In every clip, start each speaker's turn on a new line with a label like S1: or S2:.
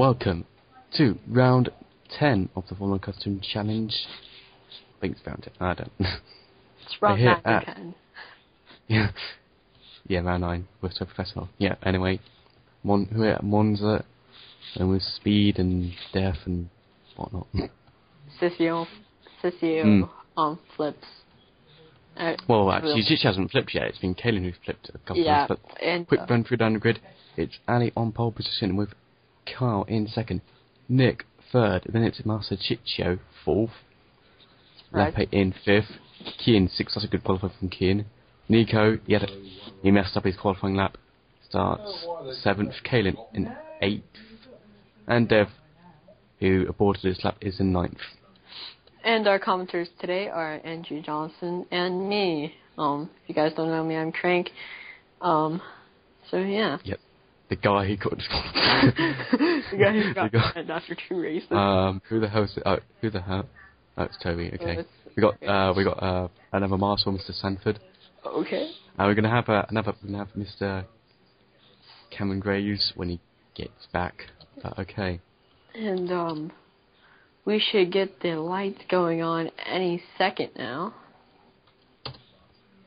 S1: welcome to round 10 of the Formula Custom Challenge. I think it's round 10. I don't.
S2: It's round
S1: at- yeah. Yeah, round 9. We're so professional. Yeah, anyway. Mon- we're at Monza and with speed and death and whatnot.
S2: Sissio, Sissio,
S1: Mm.
S2: um, flips. Uh,
S1: well, actually,
S2: Real-
S1: she hasn't flipped yet. It's been Kaylin who's flipped a couple
S2: yeah,
S1: times. But
S2: and
S1: quick
S2: uh,
S1: run through down the grid. It's Ali on pole position with Carl in second. Nick third. Then it's Master Chicho fourth.
S2: Right.
S1: Lepe in fifth. Kian sixth. That's a good qualifier from Kian. Nico, he, had a, he messed up his qualifying lap. Starts seventh. Kaylin in eighth. And Dev, who aborted his lap, is in ninth.
S2: and our commenters today are Andrew Johnson and me. Um, if you guys don't know me, I'm Crank. Um, so yeah.
S1: The guy who got
S2: the guy who got banned after two races.
S1: Um, who the hell's it? Oh, who the hell? Oh, it's Toby. Okay. We got uh, we got uh, another Marshall, Mr. Sanford.
S2: okay.
S1: Uh, we're gonna have uh, another. We're gonna have Mr. Cameron Graves when he gets back. But okay.
S2: And um, we should get the lights going on any second now.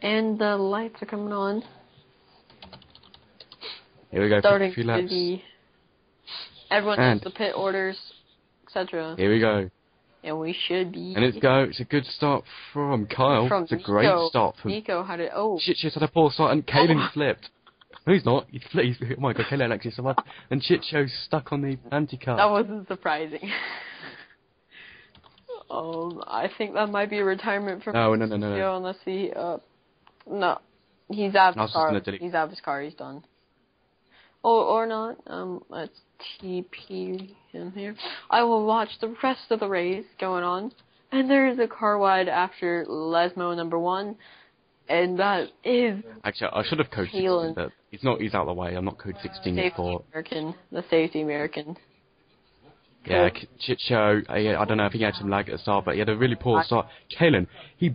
S2: And the lights are coming on,
S1: Here we go.
S2: starting
S1: few laps.
S2: Everyone
S1: And-
S2: knows the pit orders, etc.
S1: Here we go.
S2: And we should be.
S1: And it's go. It's a good start from Kyle.
S2: From
S1: it's a great
S2: Nico.
S1: start from.
S2: Nico had it. Oh,
S1: Shit, shit, had a poor start, and Kaden
S2: Oh.
S1: flipped. No, he's not. He flipped. He's, oh my god, Kaden actually survived. And Shit Show's stuck on the anti-car.
S2: that wasn't surprising. um, I think that might be a retirement from
S1: No, no, no, no, no.
S2: Unless he uh, no, he's out of his car. He's out of his car. He's done. Or or not. Um, let's TP him here. I will watch the rest of the race going on. And there's a car wide after Lesmo number one, and that is
S1: Actually, I should have code
S2: 60,
S1: but he's not. He's out of the way. I'm not code 60
S2: safety
S1: for.
S2: American, the safety American.
S1: Yeah,
S2: Cool.
S1: K- Show. I, I don't know if he had some lag at the start, but he had a really poor start. Kalen, he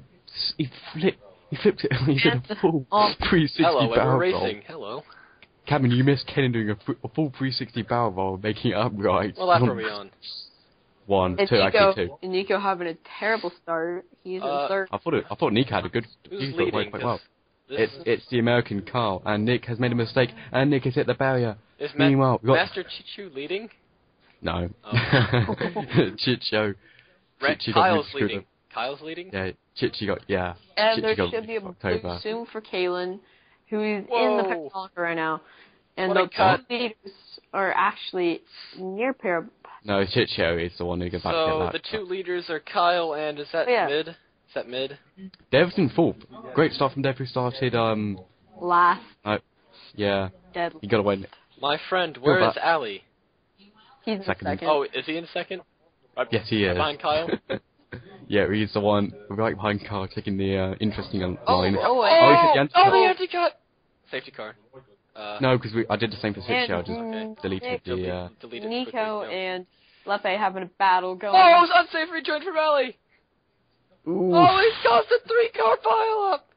S1: he flipped. He flipped it. He did a full
S2: Oh.
S1: 360
S3: Hello,
S1: barrel
S3: we're
S1: roll.
S3: racing. Hello.
S1: Cameron, you missed Kalen doing a, a full 360 barrel roll, making it upright.
S3: What lap are we on?
S1: One,
S2: And
S1: two,
S2: Nico,
S1: actually two.
S2: and Nico having a terrible start. He's
S3: Uh,
S2: in third.
S1: I thought it. I thought Nick had a good.
S3: Who's
S1: he got away
S3: leading?
S1: well.
S3: This
S1: It's it's the American Carl, and Nick has made a mistake, and Nick has hit the barrier.
S3: is Ma-
S1: Meanwhile, got
S3: Master Chichu leading.
S1: no.
S3: Oh.
S1: Chit Show.
S3: Right,
S1: Chichi
S3: Kyle's leading.
S1: up.
S3: Kyle's leading.
S1: Yeah, Chichi got yeah.
S2: And
S1: Chichi
S2: there should be a
S1: fucked
S2: boost soon for Kalen, who is in the pit right now. And
S3: What
S2: the
S3: two
S2: leaders are actually near pair.
S1: No, Chit Show is the one who got back to
S3: So the two leaders are Kyle and is that
S2: Oh, yeah.
S3: mid? Is that mid?
S1: Dev's in fourth. Great start from Dev, who started. Um,
S2: Last
S1: yeah,
S2: dead.
S1: he got away.
S3: My friend, where is
S1: back.
S3: Ali?
S2: He's in
S1: Second.
S2: second.
S3: Oh, is he in second? Right,
S1: Yes, he is.
S3: Behind Kyle.
S1: yeah, he's the one right behind Carl, taking the uh, interesting line.
S2: Oh,
S1: oh,
S2: oh,
S1: he
S2: and-
S1: hit the anti-car.
S3: Oh, the anti-cut. Safety car. Uh,
S1: No, because I did the same for Chit
S2: and,
S1: I just
S2: mm,
S1: deleted
S2: Nick-
S1: the. Uh,
S3: delete it
S2: Nico
S3: quickly, no.
S2: and Lepe having a battle going.
S3: Oh, it was unsafe rejoin from Ali.
S1: ooh.
S3: Oh, he's caused a three-car pile-up.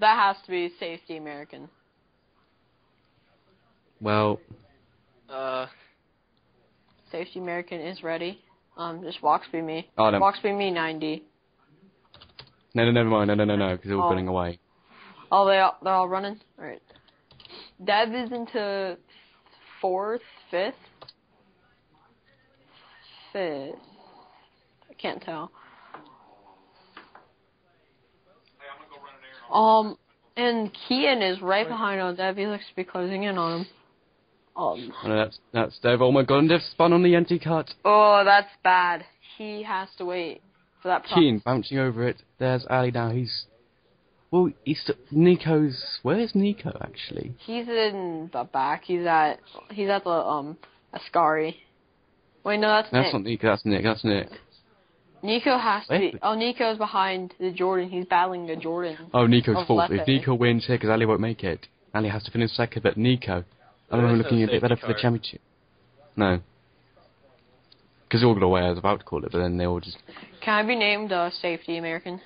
S2: That has to be safety American.
S1: Well,
S3: Uh,
S2: Safety American is ready. Um, just walk speed me.
S1: oh no,
S2: Walk speed me 90.
S1: no, no, never mind, no, no, no, no, because they're all
S2: Oh.
S1: running away.
S2: Oh, they all, they're all running. All right. Dev is into fourth, fifth, fifth. I can't tell. Um, and Kian is right behind on Dev. He looks to be closing in on him. Um,
S1: Oh, that's that's Dev. Oh my god, and Dev spun on the anti cut.
S2: oh, that's bad. He has to wait for that. prop-
S1: Keen bouncing over it. There's Ali now. He's well, he's st- Nico's. Where's Nico actually?
S2: He's in the back. He's at he's at the um Ascari. Wait, no, that's
S1: That's
S2: Nick.
S1: not Nico. That's Nick. That's Nick.
S2: Nico has to be. Oh, Nico's behind the Jordan. He's battling the Jordan.
S1: Oh, Nico's fourth. If Nico wins here, because Ali won't make it, Ali has to finish second. But Nico, I don't know,
S3: no
S1: looking a bit better for the championship. No. Because all got away, I was about to call it, but then they all just.
S2: Can I be named uh, safety American?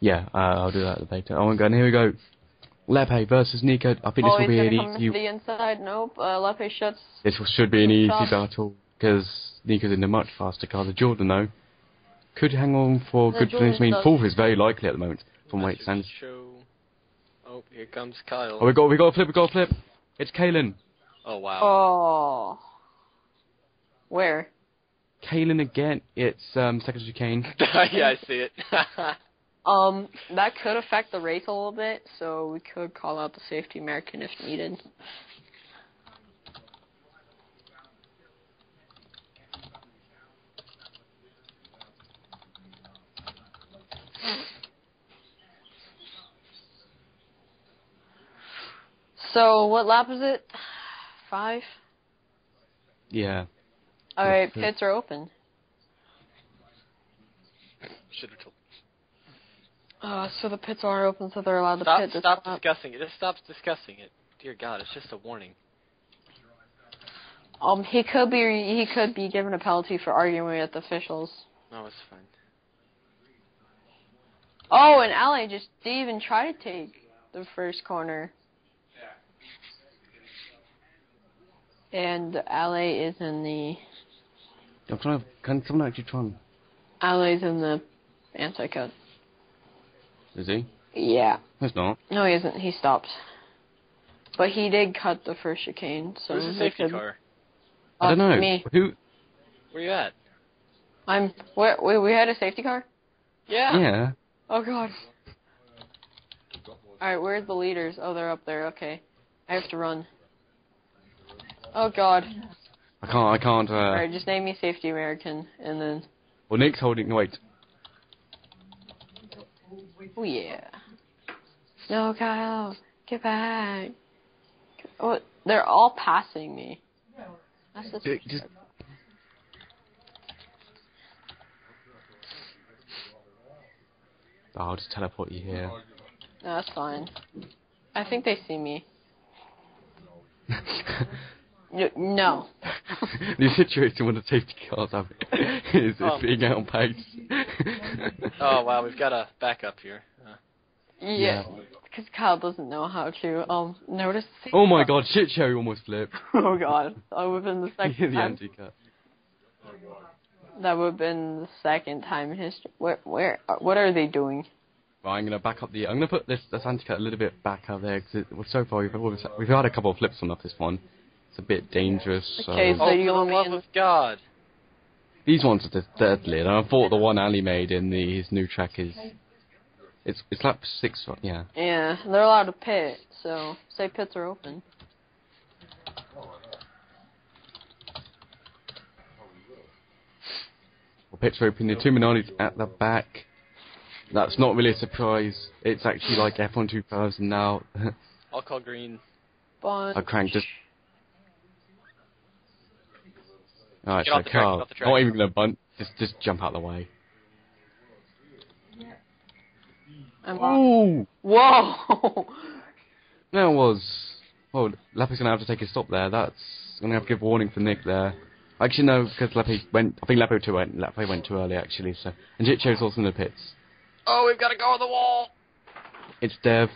S1: Yeah, uh, I'll do that later. Oh my god, and here we go. Lepe versus Nico. I think this
S2: oh,
S1: will
S2: he's
S1: be
S2: gonna
S1: an
S2: come to
S1: easy.
S2: the inside. Nope. Uh, Lepe shuts.
S1: This should be an easy
S2: Tough.
S1: battle because Nico's in a much faster car. The Jordan though could hang on for
S2: The
S1: good
S2: Jordan
S1: things. I mean,
S2: does-
S1: fourth is very likely at the moment from where it stands.
S3: Show. Oh, here comes Kyle.
S1: Oh, we got we got a flip. We got a flip. It's Kalen.
S3: Oh wow.
S2: Oh. Where?
S1: Kalen again. It's um second chicane.
S3: yeah, I see it.
S2: Um, that could affect the race a little bit, so we could call out the safety American if needed. So, what lap is it? Five?
S1: Yeah.
S2: Alright,
S1: Yeah.
S2: pits are open.
S3: Should have told.
S2: Uh, so the pits are open, so they're allowed to
S3: Stop,
S2: pit
S3: stop
S2: lap.
S3: discussing it. Just stop discussing it. Dear God, it's just a warning.
S2: Um, he could be he could be given a penalty for arguing with officials.
S3: No, it's fine.
S2: Oh, and Ali just didn't even try to take the first corner. And Ali is in the
S1: I'm trying to. Can someone actually try and?
S2: Ali's in the anti-cut.
S1: Is he?
S2: Yeah.
S1: He's not.
S2: No, he isn't. He stopped. But he did cut the first chicane, so
S3: Who's the
S2: they
S3: safety
S2: could-
S3: car?
S1: I don't
S2: Uh,
S1: know.
S2: Me.
S1: Who?
S3: Where you at?
S2: I'm. Wait, wait, we had a safety car.
S3: Yeah.
S1: Yeah.
S2: Oh God. All right, where's the leaders? Oh, they're up there. Okay, I have to run. Oh God.
S1: I can't. I can't. Uh,
S2: All right, just name me safety American, and then.
S1: Well, Nick's holding. Wait.
S2: Oh yeah. No, Kyle, get back. Oh, they're all passing me. That's just.
S1: Ju- Just. Oh, I'll just teleport you here.
S2: No, that's fine. I think they see me. N- No.
S1: the situation when the safety cars have is, is
S3: Oh.
S1: being out on pace.
S3: Oh wow, we've got a backup here. Uh,
S2: Yeah. Because Kyle doesn't know how to um notice. the
S1: Oh my
S2: safety
S1: god, shit show almost flipped.
S2: Oh God. That would have been the second
S1: the anti-cut.
S2: That would have been the second time in history. Where? Where? What are they doing?
S1: Right, I'm gonna back up the. I'm gonna put this this anti-cut a little bit back out there because so far we've we've had a couple of flips on off this one. It's a bit dangerous. So
S2: Okay, So
S3: oh,
S2: you
S3: for the love
S2: in-
S3: of God!
S1: these ones are just deadly. And I thought the one Ali made in the his new track is. It's it's lap six, yeah.
S2: Yeah, they're allowed to pit. So say pits are open.
S1: Well, pits are open. The two Minardi's at the back. That's not really a surprise. It's actually like F1 2000 now.
S3: I'll call green.
S2: Bunch.
S1: I cranked it. Alright,
S3: Get
S1: so
S3: off the track,
S1: car.
S3: get off track.
S1: Not even gonna bunt. Just just jump out of the way.
S2: I'm
S1: Ooh!
S2: Whoa!
S1: That was. Well, Lepe's gonna have to take a stop there. That's gonna have to give warning for Nick there. Actually, no, because Lepe went. I think Lepe too went. Lepe went too early actually. So and Jitcho's also in the pits.
S3: Oh, we've got to go on the wall.
S1: It's Dev.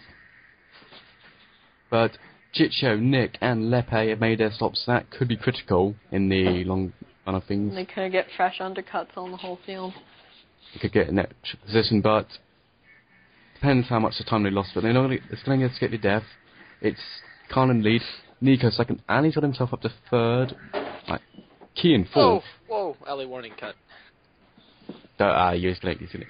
S1: But Jitcho, Nick, and Lepe have made their stops. That could be critical in the long run of things.
S2: they could get fresh undercuts on the whole field.
S1: You could get in that position, but depends how much the time they lost, but they're not gonna, it's going to get to death. It's Khan in lead, Nico second, and he's got himself up to third. Like, Kian
S3: Whoa,
S1: fourth.
S3: whoa, alley warning cut.
S1: Uh, uh, you escalate, you silly.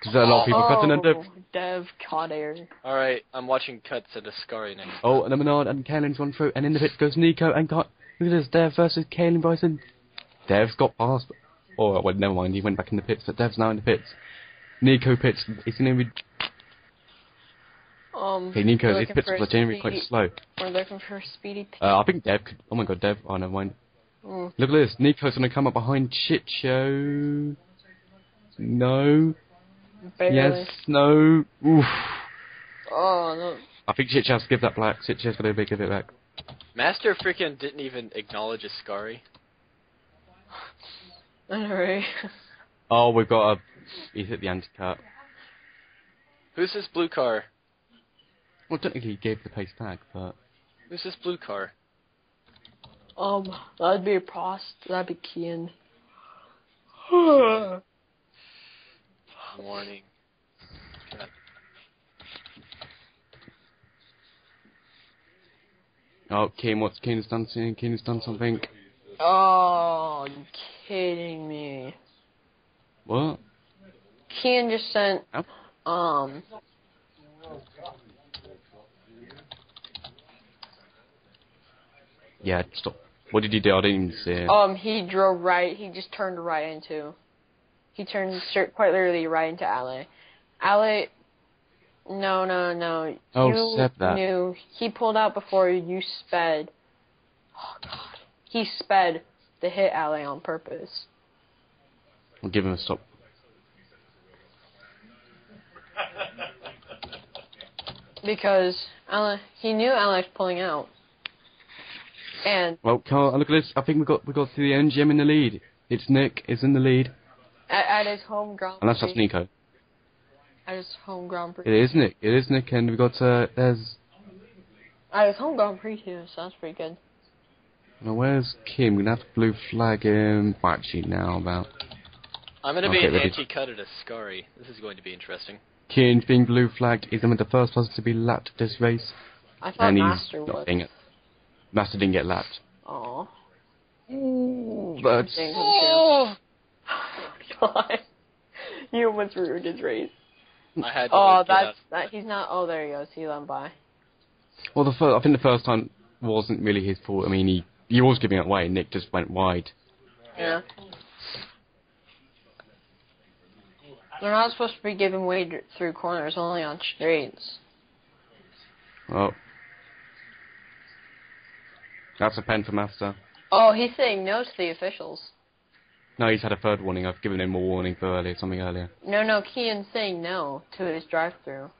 S1: Because there are a lot of people cutting under.
S2: Oh, Dev caught air.
S3: All right, I'm watching cuts at Ascari next.
S1: Oh, and then Menard and Kalen's one through, and in the pits goes Nico and Khan. Look at this, Dev versus Kalen Bryson. Dev's got past. Oh, well, never mind, he went back in the pits, but Dev's now in the pits. Nico pits, he's going to be.
S2: Um,
S1: Okay, Nico,
S2: we're looking
S1: pits
S2: for
S1: are generally quite
S2: speedy-
S1: slow.
S2: We're looking for a speedy. T-
S1: Uh, I think Dev could. Oh my god, Dev. Oh, never mind.
S2: Mm.
S1: Look at this. Nico's gonna come up behind Shit Show. No.
S2: Barely.
S1: Yes. No. Oof.
S2: Oh no.
S1: I think Shit Show has to give that back. Shit Show's gonna give it back.
S3: Master freaking didn't even acknowledge Ascari.
S2: Alright.
S1: Oh, we've got a. He's hit the anti-cut.
S3: Who's this blue car?
S1: Well, technically he gave the pace back, but.
S3: Who's this blue car?
S2: um, that'd be a Prost. That'd be Kian.
S3: Warning. Cut.
S1: Oh, Kane, what's Kane's done? something? Kane's done something.
S2: Oh, you kidding me?
S1: What?
S2: Kian just sent
S1: Yep.
S2: um
S1: Yeah, stop. What did he do? I didn't even see it.
S2: um he drove right. He just turned right into. He turned straight, quite literally right into Ale. Ale. No, no, no.
S1: Oh,
S2: you
S1: said that.
S2: knew he pulled out before you sped. Oh God, he sped to hit Ale on purpose.
S1: I'll give him a stop.
S2: because Ale, he knew Alex pulling out, and
S1: Well, Carl, look at this. I think we got we got to the NGM in the lead. It's Nick is in the lead,
S2: at, at his home Grand
S1: and that's just Nico.
S2: at his home Grand Prix,
S1: It is Nick. It is Nick, and we got uh, there's
S2: at his home Grand Prix too. So that's pretty good.
S1: now where's Kim? We're gonna have to blue flag him. Well, Actually, now about
S3: I'm gonna be
S1: Okay,
S3: an
S1: ready.
S3: anti-cut at Ascari. This is going to be interesting.
S1: Kim being blue flagged. Is him the first person to be lapped this race,
S2: I thought
S1: and he's
S2: Master
S1: not
S2: was.
S1: being it. Master didn't get lapped.
S2: Aw.
S1: But
S2: Thing come true. God. You almost ruined his race.
S3: I had to
S2: Oh, that's that. He's not. Oh, there he goes. He let him by.
S1: well, the fir- I think the first time wasn't really his fault. I mean, he he was giving it away. Nick just went wide.
S2: Yeah. They're not supposed to be giving way dr- through corners, only on straights.
S1: Oh, that's a pen for Master.
S2: Oh, he's saying no to the officials.
S1: No, he's had a third warning. I've given him a warning for earlier, something earlier.
S2: No, no, Kian's saying no to his drive-through.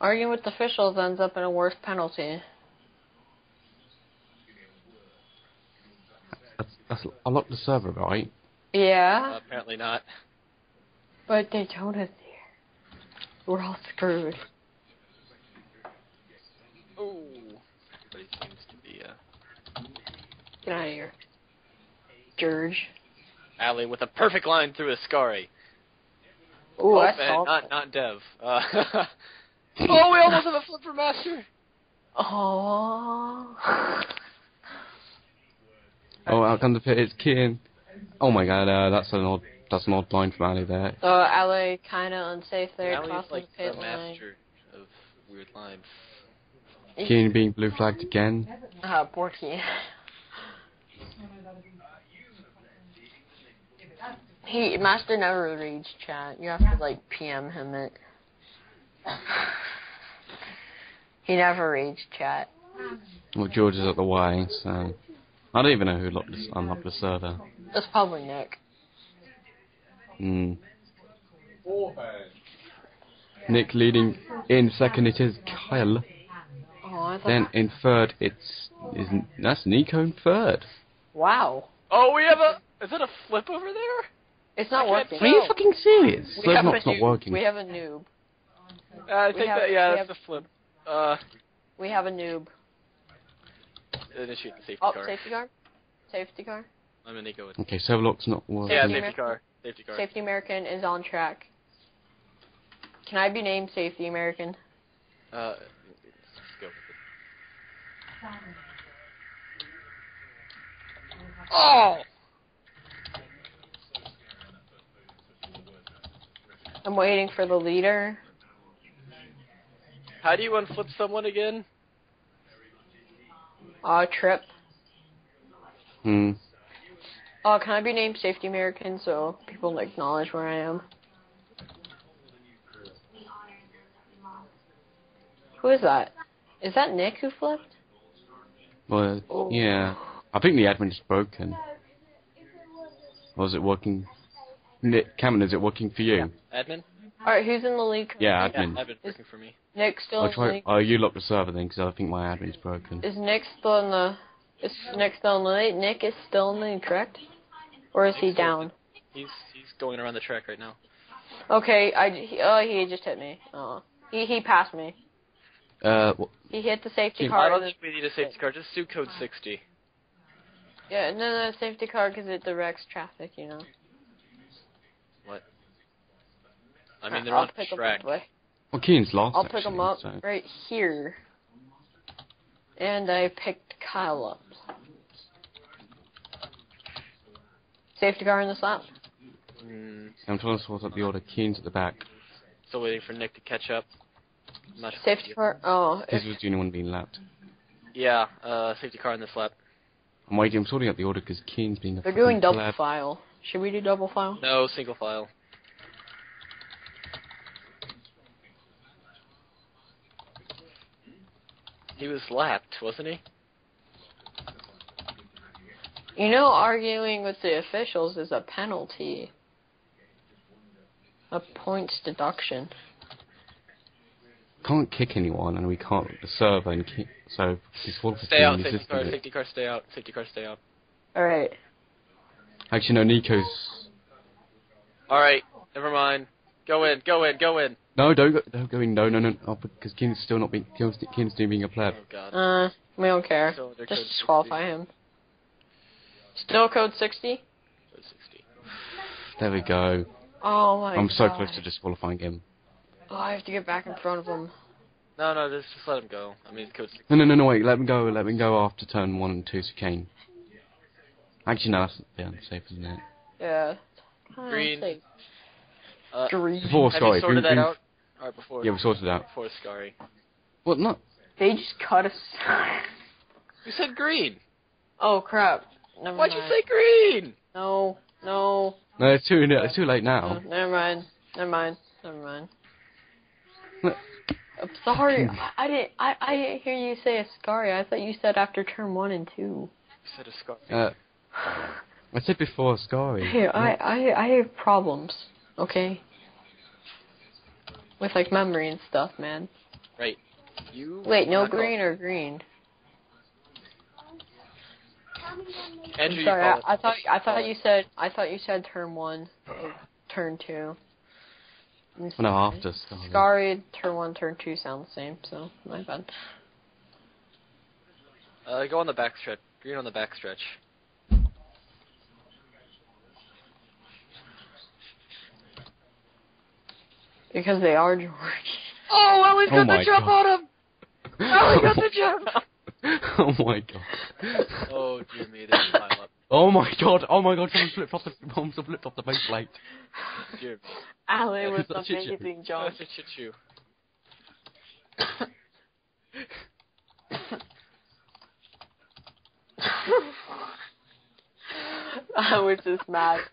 S2: Arguing with officials ends up in a worse penalty.
S1: That's, that's I locked the server, right?
S2: Yeah,
S3: Uh, apparently not.
S2: but Daytona's here. We're all screwed.
S3: Ooh. Everybody seems to be uh,
S2: Get out of here. George.
S3: alley with a perfect line through Ascari.
S2: Ooh,
S3: oh,
S2: I
S3: man,
S2: saw
S3: not not Dev. Uh, oh, we almost have a flip for Master.
S2: Oh.
S1: Oh, out comes the pit. It's Kian. Oh my god, uh, that's an odd. That's an odd line from Ali there.
S2: So LA kind of unsafe there,
S3: Alley's
S2: crossing
S3: like
S2: the pit
S3: the
S2: line.
S3: master of weird lines.
S1: Kian being blue flagged again.
S2: Ah, Uh, Borky. He Master never reads chat. You have to like PM him it. he never reads chat.
S1: Well, George is at the Y, so I don't even know who locked this, unlocked the server.
S2: That's probably Nick.
S1: Hmm. Nick leading in second. It is Kyle.
S2: Oh, I.
S1: Then in third, it's is that's Nico in third.
S2: Wow,
S3: Oh, we have a. Is that a flip over there?
S2: it's not
S3: I can't
S2: working.
S1: Are you fucking serious?
S2: We
S1: Server
S2: have a
S1: lock's not
S2: noob.
S1: working.
S2: We have a noob.
S3: Uh, I
S2: We
S3: think
S2: have-
S3: that yeah,
S2: we
S3: that's
S2: have-
S3: the flip. Uh,
S2: We have a noob.
S3: initiate the safety
S2: Oh,
S3: car.
S2: safety car. Safety car.
S3: I'm gonna go with.
S1: Okay, server lock's not working.
S3: Yeah,
S2: Safety
S3: safety car. Safety car.
S2: Safety American is on track. Can I be named Safety American?
S3: Uh, let's go. with it. Oh!
S2: I'm waiting for the leader.
S3: How do you unflip someone again?
S2: Uh, Trip.
S1: Hmm.
S2: Uh, can I be named Safety American so people acknowledge where I am? Who is that? Is that Nick who flipped?
S1: Well,
S2: Oh.
S1: yeah. I think the admin is broken. Or is it working? Nick, Cameron, is it working for you?
S3: Admin?
S2: Alright, who's in the league?
S1: Yeah,
S3: Yeah,
S1: admin.
S3: admin working for me.
S2: Nick still
S1: I'll
S2: in the
S1: try.
S2: league?
S1: Oh, you lock the server then, because I think my admin's broken.
S2: Is Nick still in the? Is Nick still in the league? Nick is still in the league, correct? Or is he
S3: Nick's still-
S2: down?
S3: He's he's going around the track right now.
S2: Okay, I he, oh he just hit me. Oh, he he passed me.
S1: Uh, wh-
S2: He hit the safety
S1: Yeah.
S2: car.
S3: I don't think we need a safety car. Just do code 60.
S2: Yeah, no, no, safety car because it directs traffic, you know. What?
S3: I mean, they're
S2: I'll
S3: on
S2: pick 'em
S3: track.
S2: up,
S1: well, Keen's lost.
S2: I'll pick
S1: actually,
S2: him up
S1: So.
S2: right here. And I picked Kyle up. Safety car in the slap.
S3: Mm,
S1: I'm trying to sort out the order. Keen's at the back.
S3: still waiting for Nick to catch up. I'm not sure.
S2: Safety car. Oh,
S1: This
S2: if,
S1: was the only one being lapped.
S3: Yeah, uh, safety car in this lap.
S1: I'm waiting. I'm sorting out the order because Keen's being a
S2: they're doing double
S1: pleb.
S2: file. Should we do double file?
S3: No, single file. He was lapped, wasn't he?
S2: You know, arguing with the officials is a penalty. A points deduction.
S1: Can't kick anyone, and we can't the server and kick. So this whole
S3: Stay out,
S1: thing is
S3: safety
S1: just
S3: car, safety car, stay out, safety car, stay out.
S2: Alright.
S1: Actually, no. Nico's.
S3: Alright, never mind. Go in, go in, go in.
S1: No, don't go. Don't go in. No, no, no. Oh, because Keen's still not being. Keen's, Keen's still being a pleb.
S3: Oh god.
S2: Uh, we don't care.
S3: Still
S2: Just
S3: code
S2: disqualify him. Still code 60?
S3: 60. Code 60.
S1: There we go.
S2: Oh my
S1: I'm so
S2: God.
S1: close to disqualifying him.
S2: Oh, I have to get back in front of him.
S3: No, no, just, just let him go. I mean, code 60.
S1: No, no, no, no. Wait. Let me go. Let me go after turn one and two. So Kane. Actually, no. That's yeah, safe, isn't it?
S2: Yeah.
S3: Green. Uh,
S2: Green.
S1: Before
S3: have
S1: Scary.
S3: you sorted
S1: green,
S3: that
S1: green-
S3: out? Alright, before,
S1: Yeah, we sorted it out.
S3: before Scary.
S1: What? Not.
S2: They just cut us.
S3: You said green.
S2: oh crap. Never
S3: Why'd you say green?
S2: No, no.
S1: No, it's too. It's too late
S2: no.
S1: now.
S2: Never mind. Never mind. Never mind.
S1: No.
S2: I'm sorry. I, I didn't. I, I didn't hear you say Ascaria. I thought you said after turn one and two.
S3: You said a scar.
S1: Uh, I said before Scary.
S2: Here, I, I, I have problems. Okay. With like memory and stuff, man.
S3: Right. You.
S2: Wait, no green
S3: off.
S2: or green?
S3: Andrew,
S2: I'm sorry, I. I thought I thought you said I thought you said turn one, or turn two.
S1: No, after Scary.
S2: Scary, turn one, turn two sound the same, so my bad.
S3: Uh, go on the back stretch. Green on the back stretch.
S2: Because they are George.
S3: Oh, Ellie's
S1: Oh
S3: got
S1: my
S3: the jump
S1: God.
S3: on him! Ellie got the jump!
S1: oh my god.
S3: Oh, dear me, there's a pile up.
S1: Oh my god. Oh my god. Someone flipped off the. Someone flipped off the base plate.
S3: Dear me.
S2: Allie
S1: that's
S2: the
S1: it, you-
S2: amazing
S3: Oh,
S2: jump.
S3: shit, shit.
S2: I was just mad.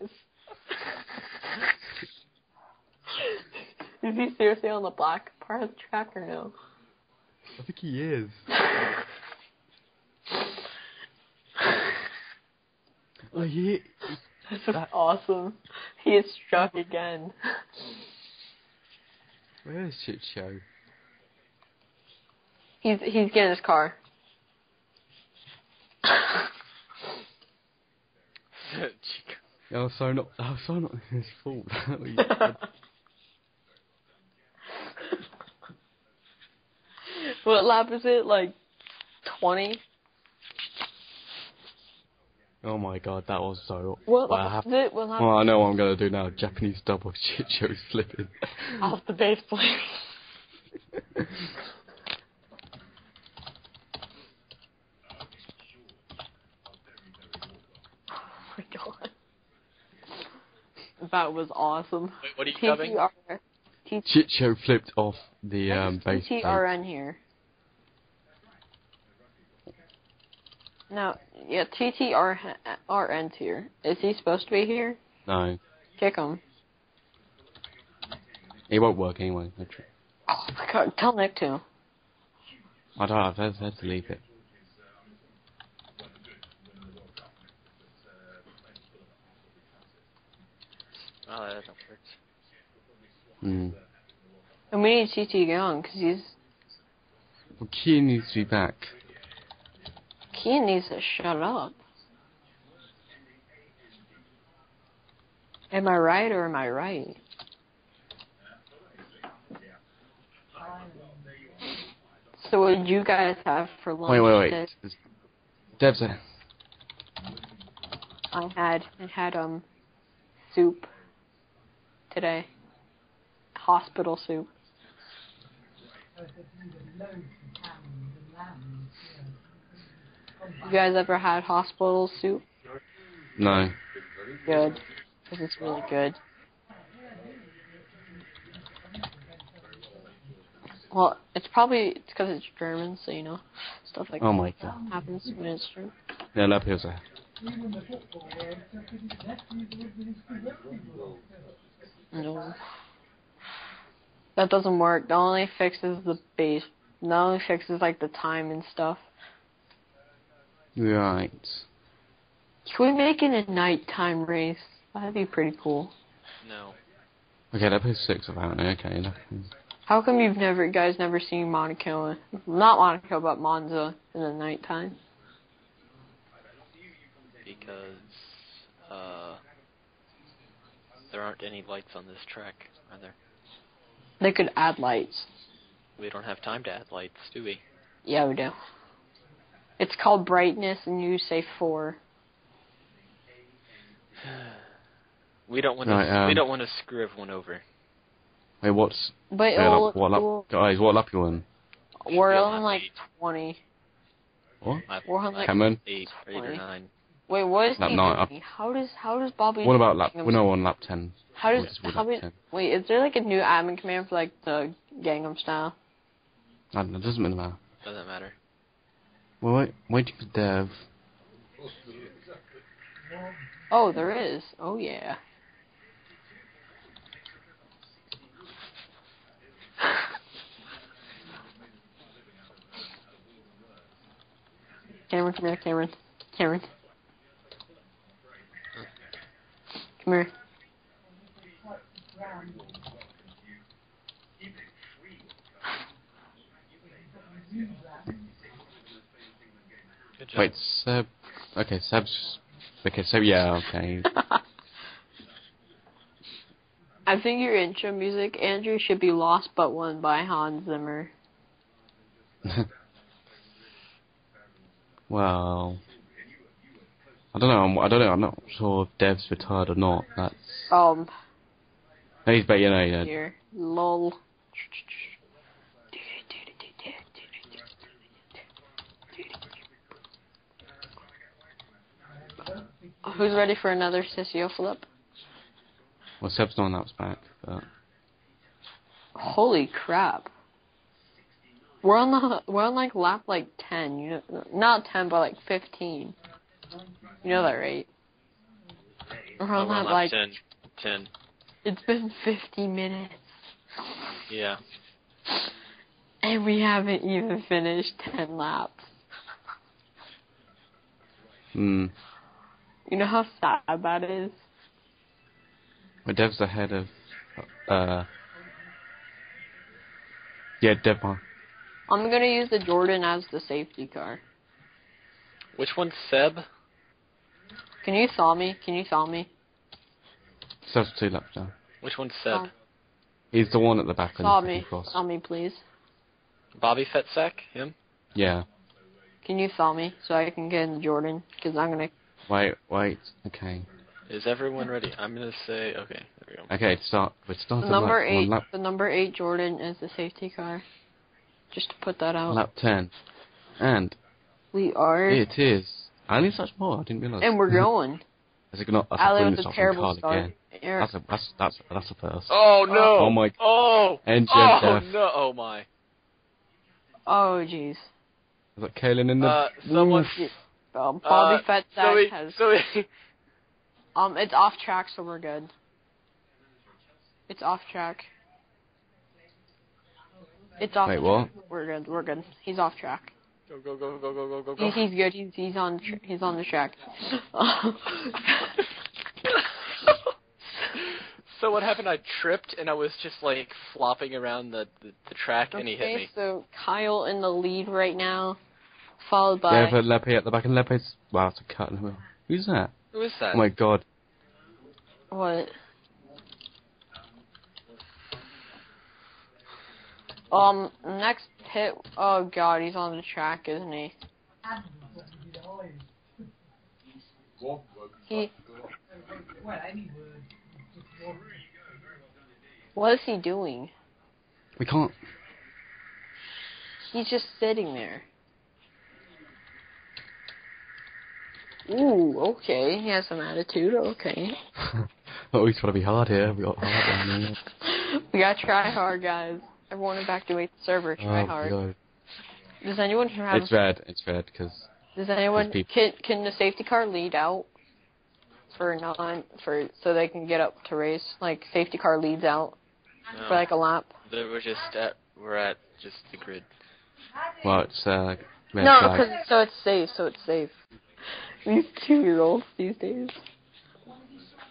S2: Is he seriously on the black part of the track or no?
S1: I think he is. Oh, he,
S2: This is awesome. He is struck again.
S1: where is shit show?
S2: He's he's getting his car.
S3: Chica.
S1: I was so not. I was so not his fault.
S2: what lap is it? Like twenty?
S1: Oh my god, that was so.
S2: What
S1: Well, I have-
S2: it? We'll have
S1: Well, I know what I'm gonna do now. Japanese double shit show slipping.
S2: off the base plate. oh my god. That was awesome.
S3: Wait, what are you dubbing?
S2: TTR.
S1: shit show flipped off the um, base plate.
S2: TTRN here. No, yeah, TTRN's here. Is he supposed to be here?
S1: No,
S2: Kick him.
S1: it won't work anyway.
S2: Oh my god, tell Nick to.
S1: I don't have to, have to leave it.
S3: Oh, that doesn't work.
S1: Mm.
S2: And we need TT going, because he's.
S1: Well, Key needs to be back.
S2: He needs to shut up. Am I right or am I right? So what did you guys have for lunch?
S1: Wait, wait, wait.
S2: today?
S1: Dev's.
S2: I had I had um soup today. Hospital soup. You guys ever had hospital soup?
S1: No.
S2: Good, because it's really good. Well, it's probably it's because it's German, so you know stuff like
S1: Oh my god.
S2: that happens when it's German.
S1: Yeah, La Pizza.
S2: No. That doesn't work. That only fixes the base. That only fixes like the time and stuff.
S1: Right.
S2: Can we make it a nighttime race? That'd be pretty cool.
S3: No.
S1: Okay, that pays six apparently. Okay.
S2: How come you've never, guys, never seen Monaco? Not Monaco, but Monza in the nighttime.
S3: Because uh, there aren't any lights on this track, are there?
S2: They could add lights.
S3: We don't have time to add lights, do we?
S2: Yeah, we do. It's called brightness, and you say four.
S3: We don't want
S1: Right,
S3: to. we
S1: um,
S3: don't want to screw everyone over.
S1: Wait, what's
S2: But
S1: yeah,
S2: it'll,
S1: lap, what lap,
S2: it'll-
S1: guys? What lap you on?
S2: we're
S3: Should
S2: on
S3: on
S2: like
S3: eight.
S2: twenty.
S1: What?
S3: Lap
S2: We're on like
S1: Cameron?
S3: eight, eight or nine.
S2: Wait, what is
S1: Lap
S2: he
S1: nine,
S2: doing? How does how does Bobby?
S1: What about lap? We're no on lap ten.
S2: How does
S1: just
S2: how
S1: lap
S2: many,
S1: 10.
S2: wait? Is there like a new admin command for like the Gangnam Style?
S1: I don't know, it doesn't really matter.
S3: Doesn't matter.
S1: Well, wait, waiting for Dev.
S2: Oh, there is. Oh yeah. Cameron, come here, Cameron. Cameron. Come here.
S3: Good job.
S1: Wait, Seb. Okay, Seb's. Okay, Seb. Yeah, okay.
S2: I think your intro music, Andrew, should be Lost But One by Hans Zimmer.
S1: well, I don't know. I'm, I don't know. I'm not sure if Dev's retired or not. That's.
S2: Um,
S1: No, he's but you know, yeah.
S2: here. Lol. Who's ready for another Sissio flip?
S1: Well, Seb's the one that was back, but
S2: Holy crap. We're on the we're on like lap like ten, you know not ten but like fifteen. You know that right? We're on that
S3: lap
S2: like
S3: 10. 10.
S2: it's been fifty minutes.
S3: Yeah.
S2: And we haven't even finished ten laps.
S1: hmm.
S2: You know how sad that is?
S1: But Dev's ahead of. Uh. Yeah, Dev.
S2: I'm gonna use the Jordan as the safety car.
S3: Which one's Seb?
S2: Can you saw me? Can you saw me?
S1: Seb's two laps down.
S3: Which one's Seb?
S2: Oh.
S1: He's the one at the back and
S2: Saw
S1: the
S2: me.
S1: cross.
S2: Saw me, please.
S3: Bobby Fettsack? Him?
S1: Yeah.
S2: Can you saw me so I can get in the Jordan? Because I'm gonna
S1: Wait, wait. Okay.
S3: Is everyone ready? I'm gonna say okay. There we go.
S1: Okay, start. We're
S2: The number
S1: lap,
S2: eight,
S1: lap,
S2: the number eight Jordan is the safety car. Just to put that out.
S1: lap 10. And
S2: we are,
S1: it is. I only such more, I didn't realise.
S2: and we're going.
S1: That's a, not, that's
S2: Ali
S1: a
S2: with a terrible start.
S1: again. That's a, that's, that's, that's a first.
S3: Oh no!
S1: Oh my-
S3: Oh!
S1: Engine
S3: oh
S1: death.
S3: no! Oh my!
S2: oh jeez.
S1: Is that Kalen in the...
S3: Uh, someone.
S2: Bobby
S3: uh, so it,
S2: has.
S3: So
S2: um, it's off track, so we're good. It's off track. It's off.
S1: Wait,
S2: track.
S1: what?
S2: We're good. We're good. He's off track.
S3: Go go go go go go go.
S2: He's, good. He's he's on he's on the track.
S3: so what happened? I tripped and I was just like flopping around the the, the track okay, and he hit me.
S2: So Kyle in the lead right now followed
S1: They
S2: by
S1: have a Lepe at the back, and Lepe's... Wow, it's a cut. Who's that?
S3: Who is that?
S1: Oh my god.
S2: what? Um, next pit. Oh god, he's on the track, isn't he? He. What is he doing?
S1: We can't...
S2: He's just sitting there. Ooh, okay. He has some attitude. Okay.
S1: oh, he's trying to be hard here. We got hard down here.
S2: we gotta try hard, guys. Everyone evacuate the server. Try
S1: Oh,
S2: hard.
S1: God.
S2: Does anyone here have?
S1: It's red. It's red, because...
S2: does anyone
S1: people-
S2: can can the safety car lead out for non for so they can get up to race? Like safety car leads out
S3: No,
S2: for like a lap.
S3: that we're just at we're at just the grid.
S1: Well, it's, uh... Red
S2: No,
S1: flag.
S2: because so it's safe. So it's safe. These two year olds these days.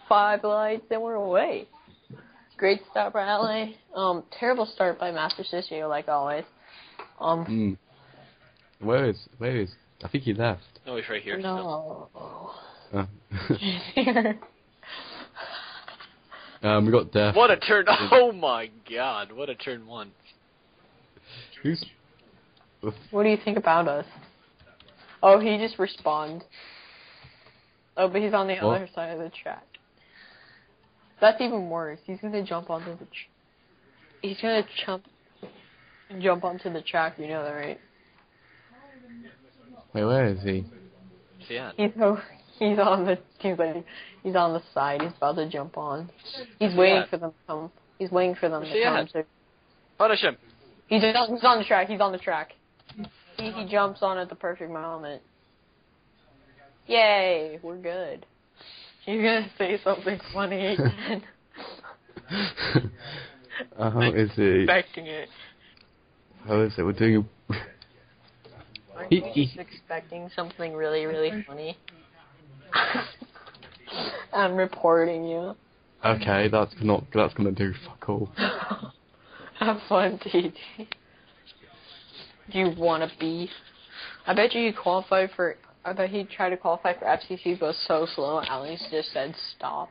S2: Five lights and we're away. Great start by LA. Um, terrible start by Master Sissio, like always. Um,
S1: Hmm. Where is... Where is... I think he left.
S3: No, he's right here. still.
S2: no.
S1: Oh. um, we got Def.
S3: What a turn! Oh my god! What a turn one.
S1: Who's...
S2: what do you think about us? Oh, he just respawned. Oh, but he's on the
S1: What?
S2: other side of the track. That's even worse. He's gonna jump onto the. Tr- he's gonna jump, jump onto the track. You know that, right?
S1: Wait, where is he?
S3: See ya.
S2: He's o- he's on the he's like he's on the side. He's about to jump on. He's waiting
S3: Yeah.
S2: for them to come. He's waiting for them to
S3: he
S2: come. To,
S3: Punish him.
S2: he's on, he's on the track. He's on the track. He he jumps on at the perfect moment. Yay, we're good. You're gonna say something funny again.
S1: uh, how is he?
S2: expecting it.
S1: How is it? We're doing. A...
S2: Aren't you just expecting something really, really funny? I'm reporting you.
S1: Okay, that's not. That's gonna do fuck all.
S2: Have fun, TT. Do you want to be? I bet you you qualify for. I bet he tried to qualify for FCC, but so slow. Alex just said stop.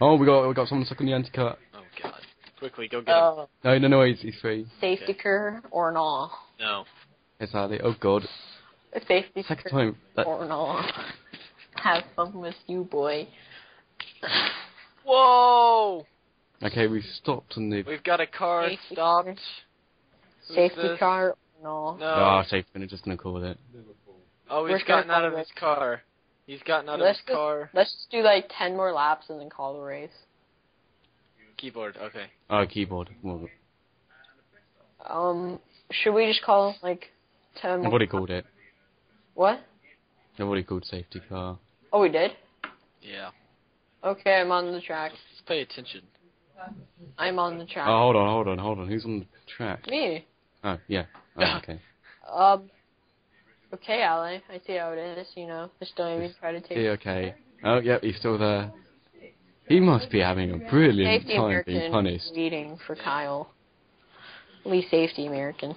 S1: Oh, we got we got someone stuck in the anti cut.
S3: Oh god. Quickly, go get him.
S2: Uh,
S1: No, no, no, he's, he's free.
S2: safety car or not?
S3: No.
S1: It's Ali. Oh god,
S2: A safety
S1: second
S2: car
S1: time. That,
S2: or not? Have fun with you, boy.
S3: Whoa!
S1: okay, we've stopped on the.
S3: We've got a car
S2: Safety
S3: stopped.
S2: car.
S3: Who's
S2: Safety car or no?
S3: No.
S1: Ah, safe. We're just gonna call it.
S3: Oh, he's gotten out of his car. He's gotten out of
S2: Let's
S3: his
S2: just-
S3: car.
S2: Let's just do like ten more laps and then call the race.
S3: Keyboard. Okay.
S1: Oh, keyboard. Well,
S2: Um, should we just call like ten?
S1: I've
S2: more-
S1: already called it.
S2: What?
S1: I've already called safety car.
S2: Oh, we did.
S3: Yeah.
S2: Okay, I'm on the track.
S3: Let's pay attention.
S2: I'm on the track.
S1: Oh, hold on, hold on, hold on. Who's on the track?
S2: Me.
S1: Oh, yeah. Oh, okay.
S2: Um. Okay, Ali. I see how it is. You know, just don't even try to take.
S1: Yeah, okay. Oh, yeah, he's still there. He must be having a brilliant
S2: Safety
S1: time
S2: American
S1: being punished.
S2: leading for Kyle. Lee Safety American.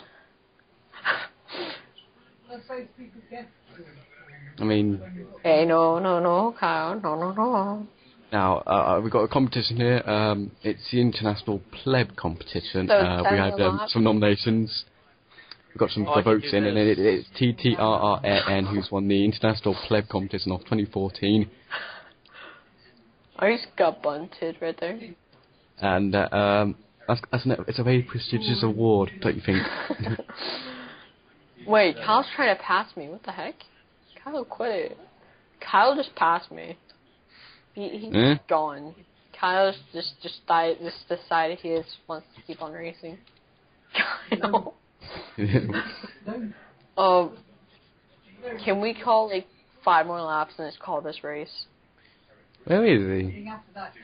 S1: I mean,
S2: Hey, no, no, no, Kyle, no, no, no.
S1: now uh, we've got a competition here. Um, it's the international pleb competition.
S2: So
S1: uh, we had um, some nominations. We've got some
S3: Oh,
S1: votes
S3: do
S1: in, and it, it's TTRRN who's won the International Pleb Competition of 2014.
S2: I just got bunted right there.
S1: And uh, um, that's, that's an, it's a very prestigious award, don't you think?
S2: Wait, Kyle's trying to pass me. What the heck? Kyle quit it. Kyle just passed me. He, he's
S1: Eh?
S2: gone. Kyle's just just died, just decided he just wants to keep on racing. Kyle. Um, can we call like five more laps and just call this race?
S1: Where is he?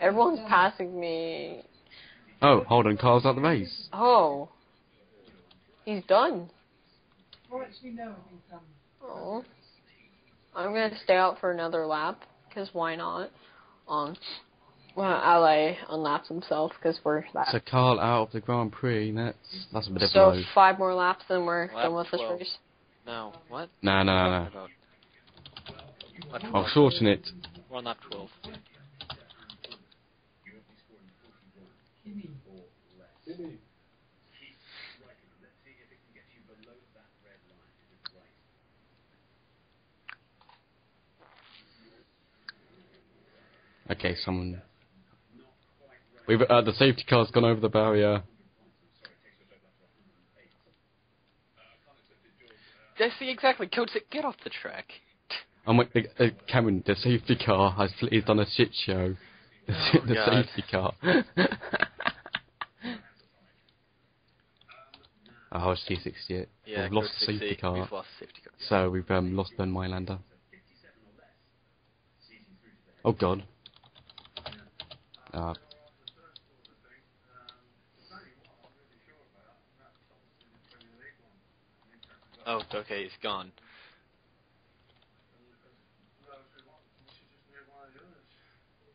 S2: Everyone's passing me.
S1: Oh, hold on, Carl's out the race.
S2: Oh, he's done. Oh, I'm gonna stay out for another lap because why not? Um, well, LA unlaps himself because we're that.
S1: So Carl out of the Grand Prix. That's that's a bit of a
S2: So
S1: blow.
S2: five more laps and we're
S3: Lap
S2: done with this race.
S3: No, what?
S1: No, no, no, no.
S3: talking about? Lap
S1: I'll
S3: 12.
S1: shorten it.
S3: We're on lap 12.
S1: Okay, someone. We've uh, the safety car's gone over the barrier.
S3: See exactly. Code get off the track.
S1: I'm like, uh, Cameron, the safety car has he's done a shit show. The,
S3: Oh,
S1: the safety car. oh, it's T68.
S3: Yeah,
S1: we've lost the
S3: 60,
S1: safety car.
S3: We've lost safety car.
S1: So we've um, lost Ben Mylander. Oh god. Uh,
S3: Oh, okay, it's gone.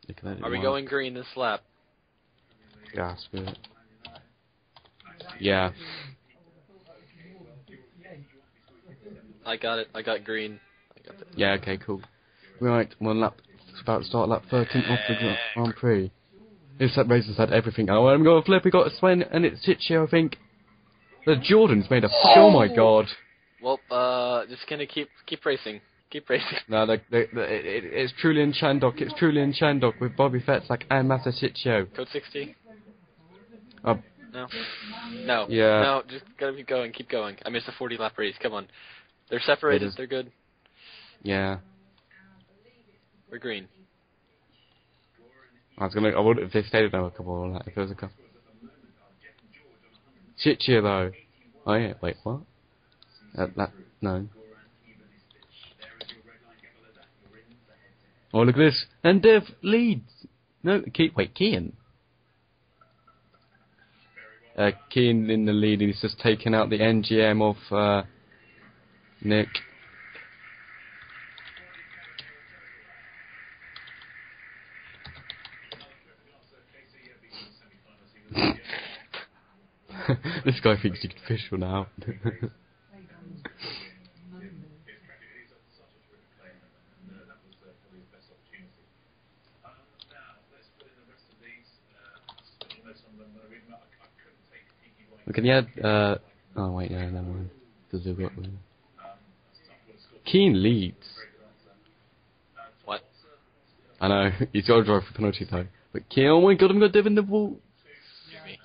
S1: look at that
S3: Are we going green this lap?
S1: Yeah, screw it. Yeah.
S3: I got it. I got green. I got.
S1: Yeah, okay, cool. Right, one lap. It's about to start lap 13 off the Gra- Grand Prix. This lap race has had everything. Oh, I'm going to flip. We got a swing, and it's shit show, I think. The Jordan's made a. Oh my oh. god.
S3: Well, uh, just gonna keep keep racing. Keep racing.
S1: No, the, the, the, it, it- it's truly in Chandok. It's truly in Chandok with Bobby Fettsack and Show.
S3: Code 60?
S1: Uh,
S3: No. No.
S1: Yeah.
S3: No, just gotta keep going, keep going. I missed a 40 lap race. Come on. They're separated. They're good.
S1: yeah.
S3: We're green.
S1: I was gonna. I would if they stayed another couple of like, if there was a couple. Show though. Oh yeah. Wait, what? That, that no. Oh look at this. And Dev leads. No, Ke- wait, Kean. Uh, in the lead, he's just taken out the NGM of uh, Nick. this guy thinks he's official now. Can you add, uh, oh wait, no, never mind. Because we've got one. Keen leads.
S3: What?
S1: I know, he's got to drive for penalty though. But Keen, oh my god, I'm going to div in the wall.
S3: Excuse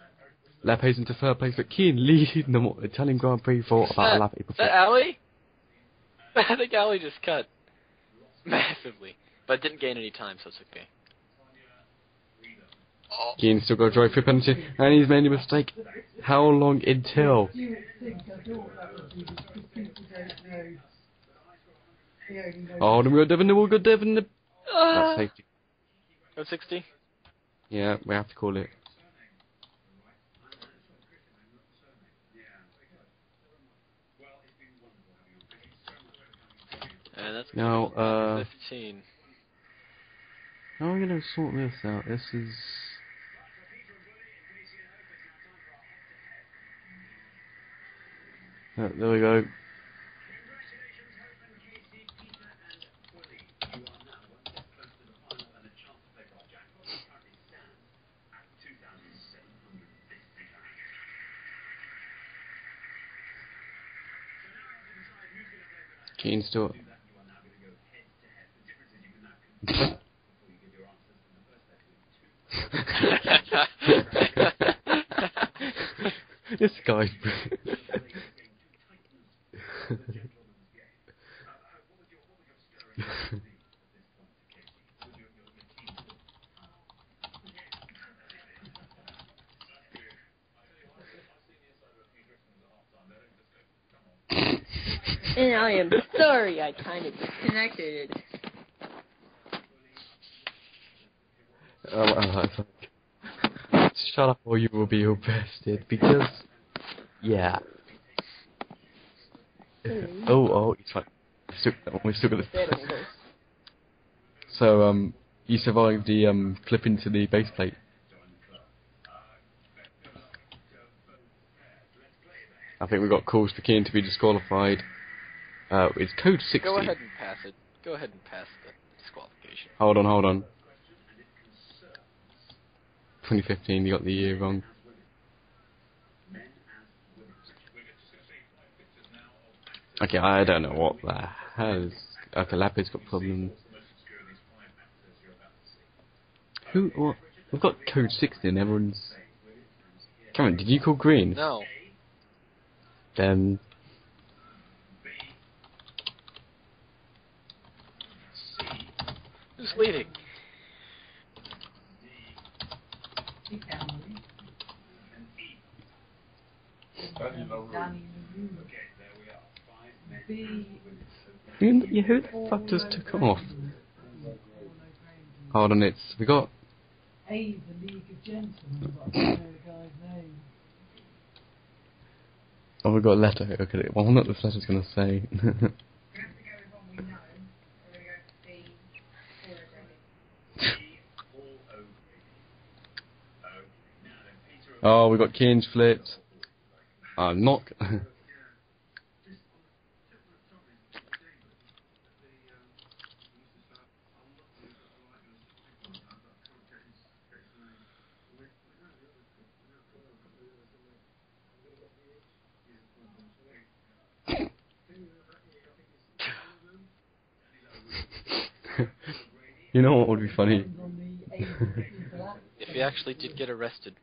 S3: me.
S1: Into third place, but Keen leading the Italian Grand Prix for about a lap.
S3: Is that Ali? I think Ali just cut. Massively. But didn't gain any time, so it's okay.
S1: Keen still got to drive for penalty, and he's made a mistake. How long until? Oh, and we got Devin, we got Devin. The... That's safety.
S3: Code 60?
S1: Yeah, we have to call it.
S3: And that's
S1: Now, uh,
S3: 15.
S1: how are we going to sort this out? This is. Uh, there we go. Keen still. this guy's.
S2: And I am sorry I kind of disconnected.
S1: Oh, uh, shut up or you will be arrested because, yeah. Oh, oh, it's fine. Still, we still got
S2: There
S1: this. So, um, you survived the um flip into the base plate. I think we've got calls for Keane to be disqualified. Uh, it's code 60.
S3: Go ahead and pass it. Go ahead and pass the disqualification.
S1: Hold on, hold on. 2015, you got the year wrong. Okay, I don't know what that has. Okay, Lapid's got problems. Who? What? We've got code 60 and everyone's. Cameron, did you call green?
S3: No.
S1: Then.
S3: Who's leading?
S1: Who, yeah, who the fuck just took off? Hold on, it's. We got.
S4: A, the League of Gentlemen, but I don't know the guy's name.
S1: Oh, we got a letter. Okay, well, what this letter's gonna say. oh, we got Keane's flipped. Uh, I'm not. you know what would be funny?
S4: On the A, the black
S3: If he actually did get arrested.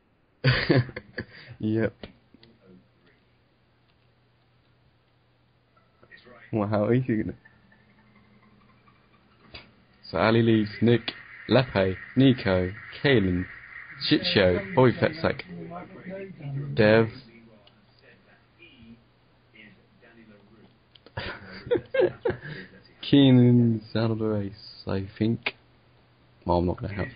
S1: yep. Well, how easy gonna? So Ali leaves Nick, Lepe, Nico, Kalen, Shit Show, Bobby Fetzak, Dev. Keenan's out of the race, I think. Well, I'm not gonna help.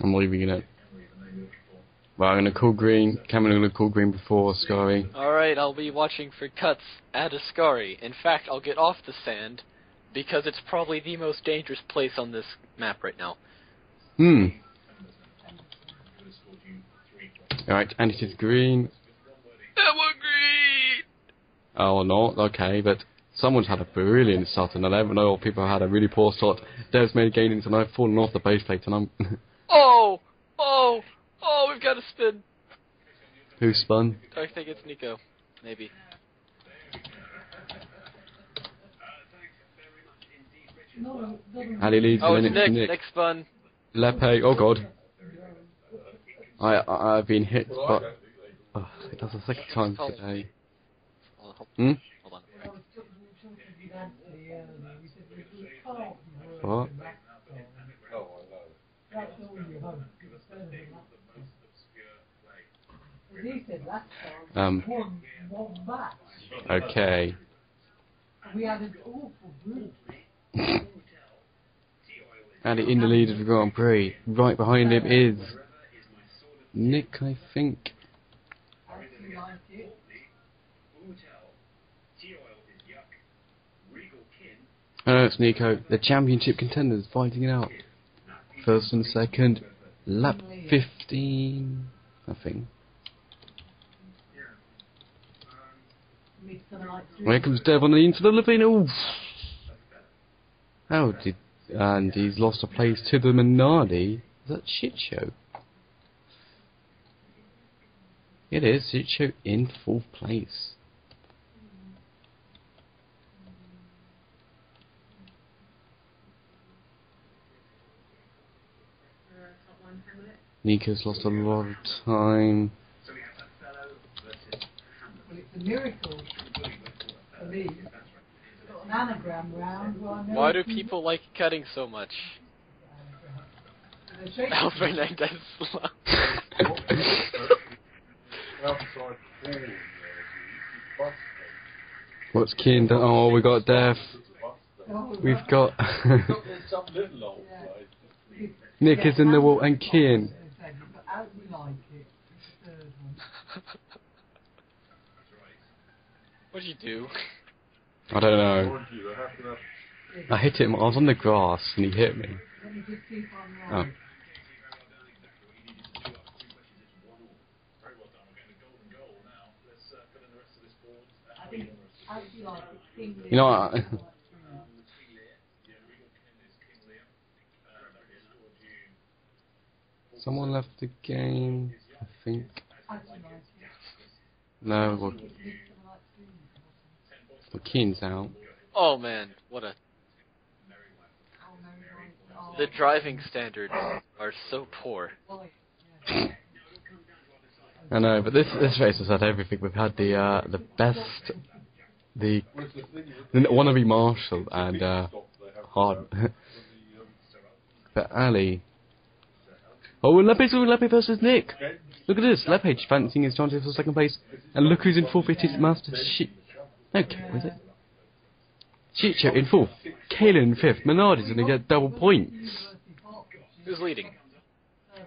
S1: I'm leaving it. Well, I'm gonna call green. Cameron gonna call green before scoring.
S3: Alright, I'll be watching for cuts at Ascari. In fact, I'll get off the sand because it's probably the most dangerous place on this map right now.
S1: Hmm. Alright, and it is green.
S3: Emma Green!
S1: Oh, not okay, but someone's had a brilliant start, and I never know all people have had a really poor start. Dev's made gainings, and I've fallen off the base plate, and I'm.
S3: Oh! Oh! Oh, we've got a spin.
S1: Who spun?
S3: I think it's Nico. Maybe.
S1: Ali leads,
S3: Oh, it's Nick. Nick spun.
S1: Lepe, oh god. I, I, I've been hit, but. Oh, it does a second time today.
S3: Oh, hold,
S1: Hmm?
S3: hold on.
S4: I was talking talking to Nancy earlier. We said we we can't be
S1: What?
S4: working that song. That's all you hope. It's better than that song. As he said last time,
S1: Um.
S4: one, one match.
S1: Okay.
S4: We had an awful group.
S1: And in the lead of the Grand Prix. Right behind him is. Nick, I think.
S4: I actually like it.
S1: Oh no, it's Nico. The championship contenders fighting it out. First and second. Lap 15. I think. Here comes Dev on the into the living. Oof. How did and he's lost a place to the Minardi? That shit show? It is shit show in fourth place. Nico's lost a lot of time.
S4: Well, it's miracle for me. Got an anagram round. Well,
S3: Why do people like cutting so much?
S4: The trick-
S3: Al Fernandez.
S1: What's Keen done? Oh, we got Dev.
S4: Oh,
S1: We've got. Nick is in the wall and Keen.
S4: But how do you like it? It's the third one.
S3: What'd you do?
S1: I don't know. I hit him. I was on the grass and he hit me. Oh.
S4: you
S1: know, I, someone left the game. I think. No, well, Keen's out.
S3: Oh man, what a.
S4: No, right.
S3: The driving standards are so poor.
S1: I know, but this this race has had everything. We've had the uh, the best, the, the wannabe Marshall and uh, hard. but Ali. Oh, Lepe's Lepe versus Nick. Look at this. Lepe fancying his chances for second place, and look who's in fourth. It is Master Shit. No, was it? Chicho in fourth. Kalen in fifth. Menard is going to get double points.
S3: Who's leading?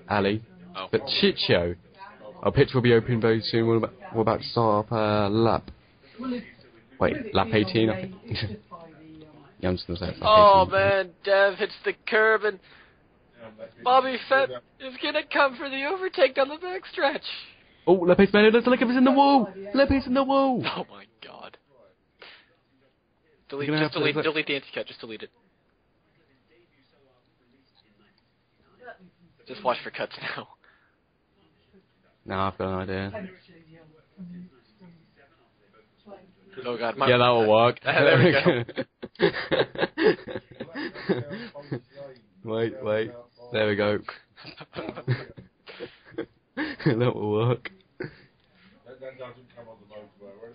S1: Ali.
S3: Oh.
S1: But Chicho. Our pitch will be open very soon. We're about, we're about to start up a lap. Wait, lap 18, I
S4: the-
S1: think.
S4: It's just by the, um,
S1: Yeah, I'm just gonna say it's lap
S3: Oh
S1: 18.
S3: man, Dev hits the curb and Bobby Fett is gonna come for the overtake on the backstretch.
S1: Oh, Lepe's man, looks like it's in the wall. Lepe's in the wall.
S3: Oh my god. Delete, just
S1: have to-
S3: delete, delete the anti-cut, just delete it. Just watch for cuts now.
S1: No, I've got an idea.
S4: yeah, from- from-
S3: Oh god, my
S1: Yeah, that will work.
S3: there we go.
S1: wait, wait. There we go. that will work.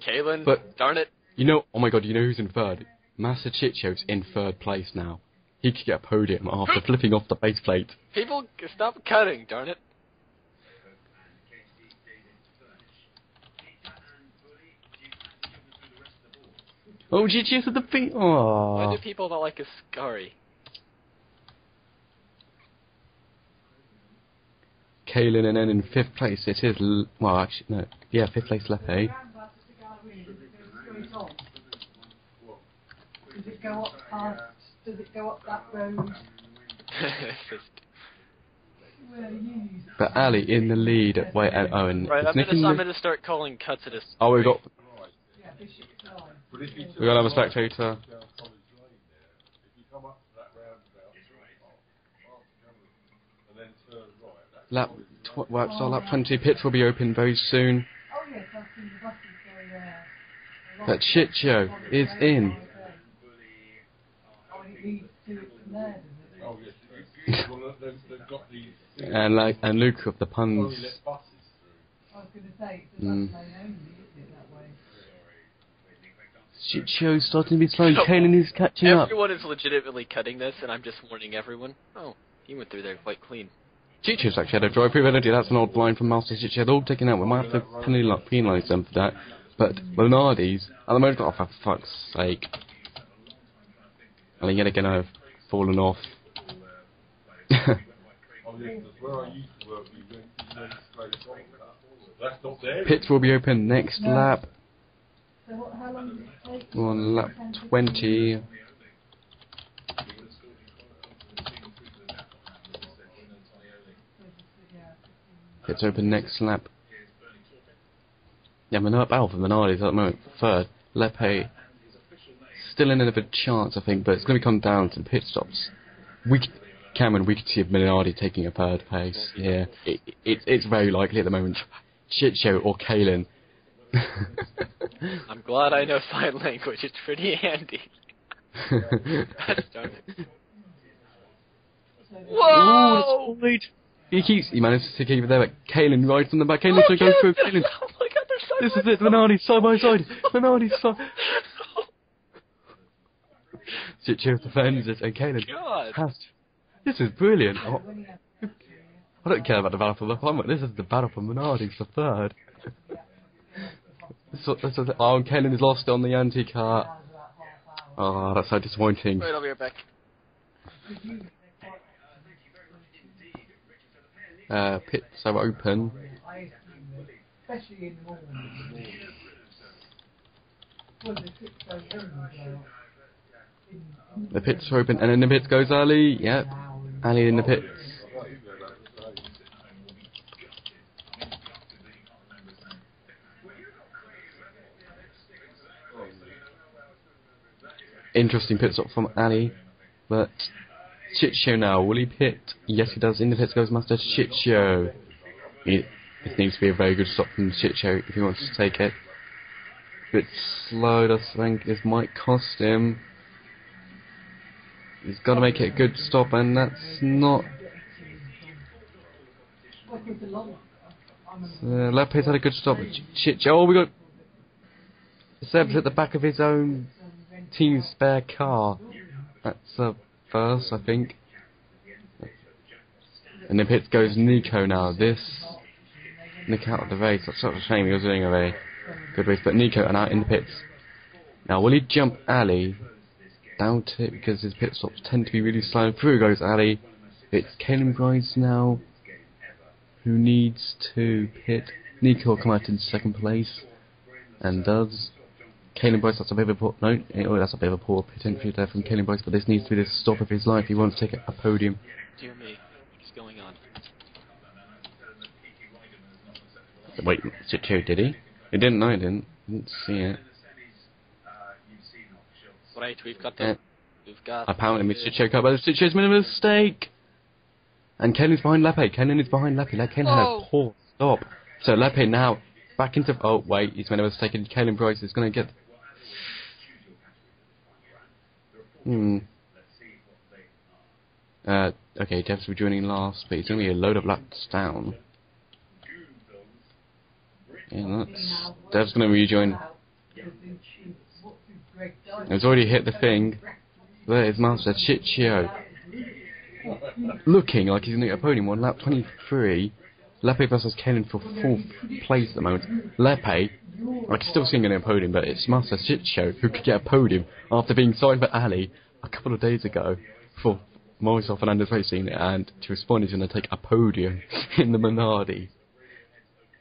S3: Kalen,
S1: But-
S3: darn it.
S1: You know, oh my god, you know who's in third? Master Chicho's in third place now. He could get a podium after flipping off the base plate.
S3: People, stop cutting, darn it.
S1: Oh, Chicho's at the feet.
S3: Why
S1: Oh.
S3: do people not like Ascari?
S1: Kalen and then in fifth place it is, L- well actually, no, yeah, fifth place Lepe.
S4: Roundabout to the gallery, does it go straight on? Does it go up past, does it go up that road where you used
S1: But Ali in the lead. Wait, and, oh,
S3: right, I'm gonna, I'm gonna start calling cuts at a.
S1: Oh, we got
S4: yeah, Bishop
S1: we got another spectator. Lap tw- well, so lap 20 pits will be open very soon.
S4: Oh yes, I've seen the buses go there.
S1: But shit show is in.
S4: Oh, and it leads to it from there, does it?
S1: And like and Luke of the puns.
S4: I was going to say, it's a
S1: Mm.
S4: bus lane only, isn't it, that way?
S1: Shit show's starting to be slow. Kalen is catching up.
S3: Everyone is legitimately cutting this, and I'm just warning everyone. Oh, he went through there quite clean.
S1: Chicho's actually had a drive privilege. That's an old line from Master Chicho. They're all taken out. We might have to penalise them for that. But Bernardi's at the moment, oh for fuck's sake. And yet again I've fallen off. Pits will be open next lap.
S4: So what, how long does it take?
S1: We're on lap 20. Pits open next lap. Yeah, Alpha Minardi's at the moment third. Lepe still in a bit of a chance, I think, but it's going to be come down to the pit stops. We, Cameron, we could see Minardi taking a third place. Yeah, it, it, it's very likely at the moment. Shit show or Kalen.
S3: I'm glad I know sign language. It's pretty handy. Gosh darn it. Whoa!
S1: Ooh, he keeps. He manages to keep it there, but Kalen rides on the back. Kalen's going to go through. Kalen.
S3: Oh my god, they're so
S1: This is it. Minardi side by side. Minardi side. Shit show defends it, and Kalen
S3: God.
S1: has. This is brilliant. Oh, I don't care about the battle for the climate. This is the battle for Minardi for third. so, this is, oh, and Kalen is lost on the anti-car. Oh, that's so disappointing.
S3: Wait, I'll be right back.
S1: Uh, pits are open.
S4: Especially in. Well, the
S1: pits are open, and in the pits goes Ali. Yep, Ali in the pits. Interesting pit stop from Ali, but show now. Will he pit? Yes, he does. In the pits goes Master. It, it needs to be a very good stop from Shit Show if he wants to take it. Bit slow, I think this might cost him. He's got to make it a good stop, and that's not. Uh, Lepe's had a good stop. Shit, oh, we got. Seb's at the back of his own team's spare car. That's a first, I think. And the pits goes Nico now. This. Nick out of the race. That's such a shame. He was doing a very good race. But Nico and out in the pits. Now, will he jump Ali? Doubt it because his pit stops tend to be really slow. Through goes Ali. It's Kalen Grimes now who needs to pit. Nico will come out in second place and does. Kalen Bryce, that's a bit of a poor, no, eh, oh, that's a bit of a poor pit entry there from Kalen Bryce, but this needs to be the stop of his life. He wants to take a podium.
S3: Dear me, what is going on?
S1: Wait, Chicho, did he? He didn't, no, he didn't. Didn't see it.
S3: Right, we've got
S1: Uh,
S3: the. We've got.
S1: Apparently, Mr. Choco, but Chicho's made a mistake. And Kalen's behind Lepe. Kalen is behind Lepe. Like, Kelen had
S2: Oh.
S1: a poor stop. So Lepe now back into. Oh wait, he's made a mistake. And Kalen Bryce is going to get. Hmm. Uh, okay, Dev's rejoining last, but he's going to be a load of laps down. Yeah, that's. Dev's to rejoin. He's already hit the thing. There is Master Shit Show. Looking like he's to get a podium on lap 23. Lepe versus Kenan for fourth place at the moment. Lepe, I can still see him getting a podium, but it's Master Shit who could get a podium after being signed for Ali a couple of days ago for Mauricio Fernandez Racing, and to respond he's going to take a podium in the Minardi.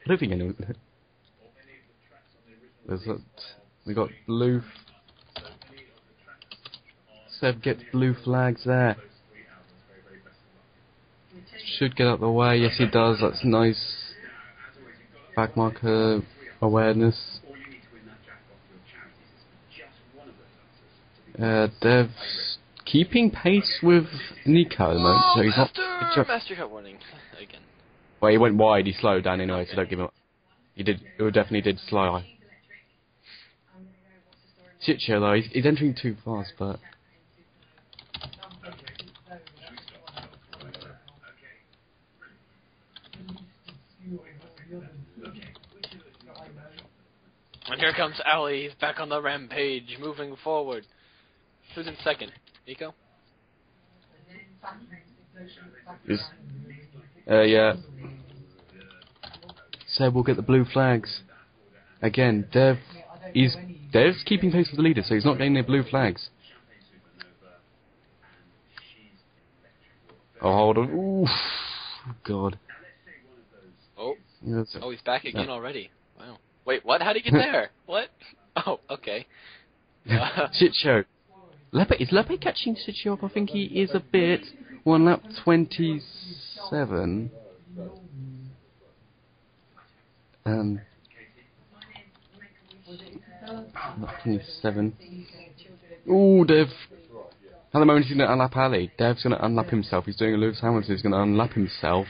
S1: I don't think anyone. There's that. We got blue. Seb gets blue flags there. Should get out the way. Yes, he does. That's nice. Back marker awareness. Uh, Dev's keeping pace with Nico so he's not.
S3: Master, cut warning again.
S1: Well, he went wide. He slowed down anyway, so don't give him. He did. It definitely did slow. Shit show though. He's, he's entering too fast, but
S3: And here comes Ali. He's back on the rampage, moving forward. Who's in second? Nico.
S1: is. Uh, yeah. Seb will get the blue flags. Again, Dev. He's Dev's keeping pace with the leader, so he's not getting the blue flags. Oh, hold on. Oof. God.
S3: Oh, oh, he's back again already. Wow. Wait, what? How'd he get there? what? Oh, okay. Uh,
S1: Shit show. Lepe is Lepe catching Shit show up? I think he is a bit. One lap twenty-seven. Um. Lap 27. Ooh, Dev. At the moment he's going to unlap Ali. Dev's going to unlap himself. He's doing a Lewis Hamilton. He's going to unlap himself.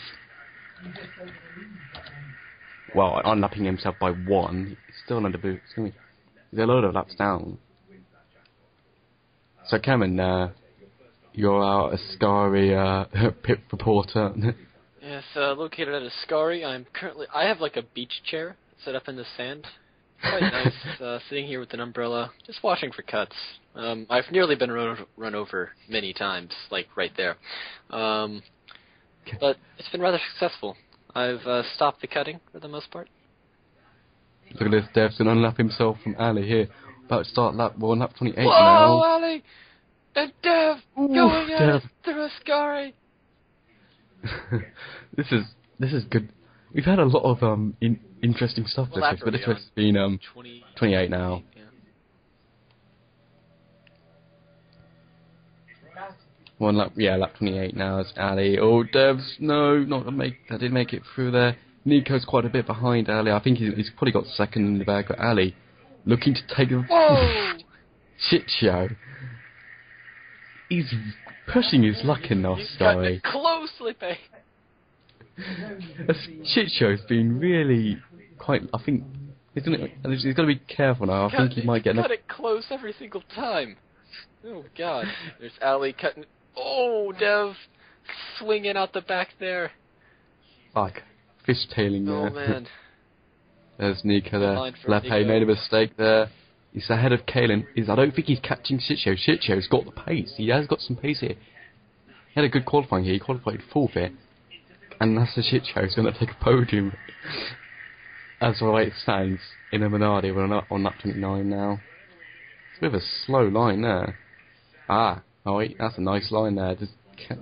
S1: Well, unlapping himself by one. He's still under boot. He's, gonna be, he's a load of laps down. So, Cameron, uh, you're our Ascari uh, pit reporter.
S3: Yes, uh, located at Ascari. I'm currently. I have like a beach chair set up in the sand. Quite nice. Uh, sitting here with an umbrella, just watching for cuts. Um, I've nearly been run, run over many times, like right there. Um, but it's been rather successful. I've uh, stopped the cutting for the most part.
S1: Look at this, Dev's going to unlap himself from Ali here. About to start lap, well, lap 28
S3: Whoa,
S1: now.
S3: Ali! And Dev
S1: Ooh,
S3: going at
S1: Dev.
S3: through Ascari.
S1: this is this is good. We've had a lot of um in, interesting stuff
S3: What
S1: this
S3: are
S1: but this has been um
S3: 20,
S1: 28 now.
S3: Yeah.
S1: One lap, yeah, lap 28 now is Ali. Oh, Devs, no, not gonna make. That did make it through there. Nico's quite a bit behind Ali. I think he's, he's probably got second in the bag, but Ali looking to take a shit show. He's pushing his luck in
S3: He's
S1: this
S3: gotten
S1: story.
S3: it close, Lepe.
S1: A shit show's been really quite. I think he's gonna he's gonna be careful now. I think he might get.
S3: cut it close every single time. Oh God! There's Ali cutting. Oh, Dev swinging out the back there.
S1: like fishtailing
S3: Oh
S1: there.
S3: man!
S1: There's Nico there. Lepe made a mistake there. He's ahead of Kalen. He's, I don't think he's catching Shitshow. Shitshow's got the pace. He has got some pace here. He had a good qualifying here. He qualified fourth here. And that's the Shitshow's going to take a podium. As the way it stands in a Minardi. We're on, on lap 29 now. It's a bit of a slow line there. Ah, oh wait, that's a nice line there. Just,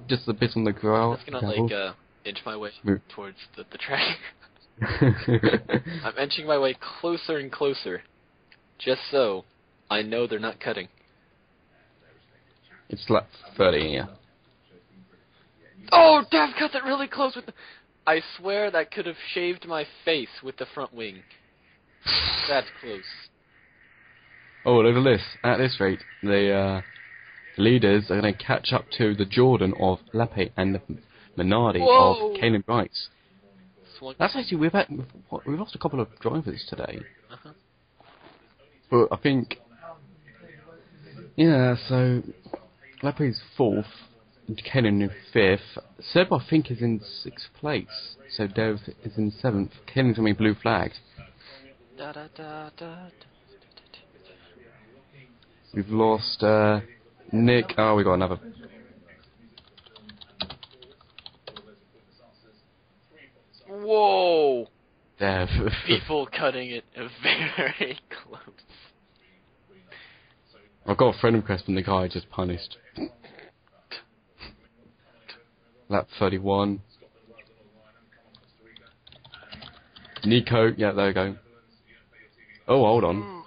S1: just a bit on the ground.
S3: I'm just gonna like uh, inch my way towards the, the track. I'm inching my way closer and closer, just so I know they're not cutting.
S1: it's lap 30 here.
S3: Oh, Dev cut it really close with the. I swear that could have shaved my face with the front wing. That's close.
S1: Oh, look at this. At this rate, the uh, leaders are going to catch up to the Jordan of Lepe and the Minardi
S3: Whoa.
S1: of Kalen Wrights. That's actually we've had we've, we've lost a couple of drivers today,
S3: Uh-huh.
S1: but I think yeah. So Lepe's fourth, and in fifth. Seb I think is in sixth place. So Dev is in seventh. Kalen's going to be blue flagged.
S3: Da, da, da, da, da.
S1: We've lost uh, Nick. Oh, we got another.
S3: Whoa!
S1: Dev.
S3: People cutting it very close.
S1: I've got a friend request from the guy I just punished. Lap 31. Nico, yeah, there we go. Oh, hold on.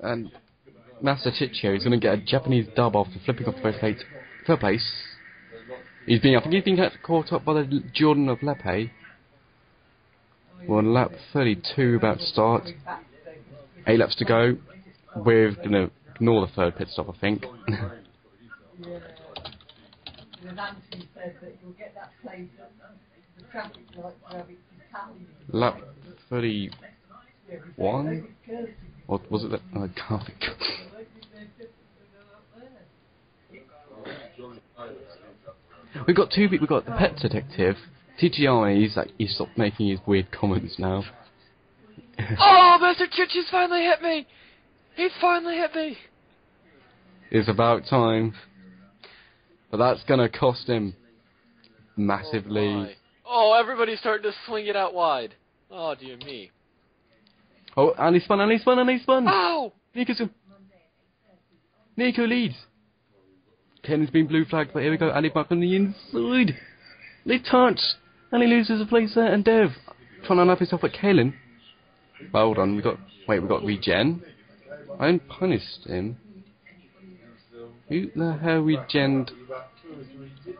S1: And Master Chicho is going to get a Japanese dub after flipping off the first place. Third place. He's been, I think he's been caught up by the Jordan of Lepe. We're on lap 32 about to start. Eight laps to go. We're going to ignore the third pit stop, I think.
S4: The Nancy said that you'll get that place, the traffic light where it's Italian.
S1: lap 31? Or was it that? Oh, I can't think. We've got two. We've got the pet detective. TGI, he's like, he stopped making his weird comments now.
S3: Oh, Mr. Chichi's finally hit me! He's finally hit me!
S1: It's about time. But that's gonna cost him massively.
S3: Oh, oh, everybody's starting to swing it out wide. Oh, dear me.
S1: Oh, and he spun, and he spun, and he spun!
S3: Ow!
S1: Nico's Nico leads. Ken's been blue flagged, but here we go. Ali back on the inside. They touch. And he loses a place there. And Dev trying to unlock himself at Kalen. Hold on, we got. Wait, we got regen. I didn't punished him. Who the hell regened?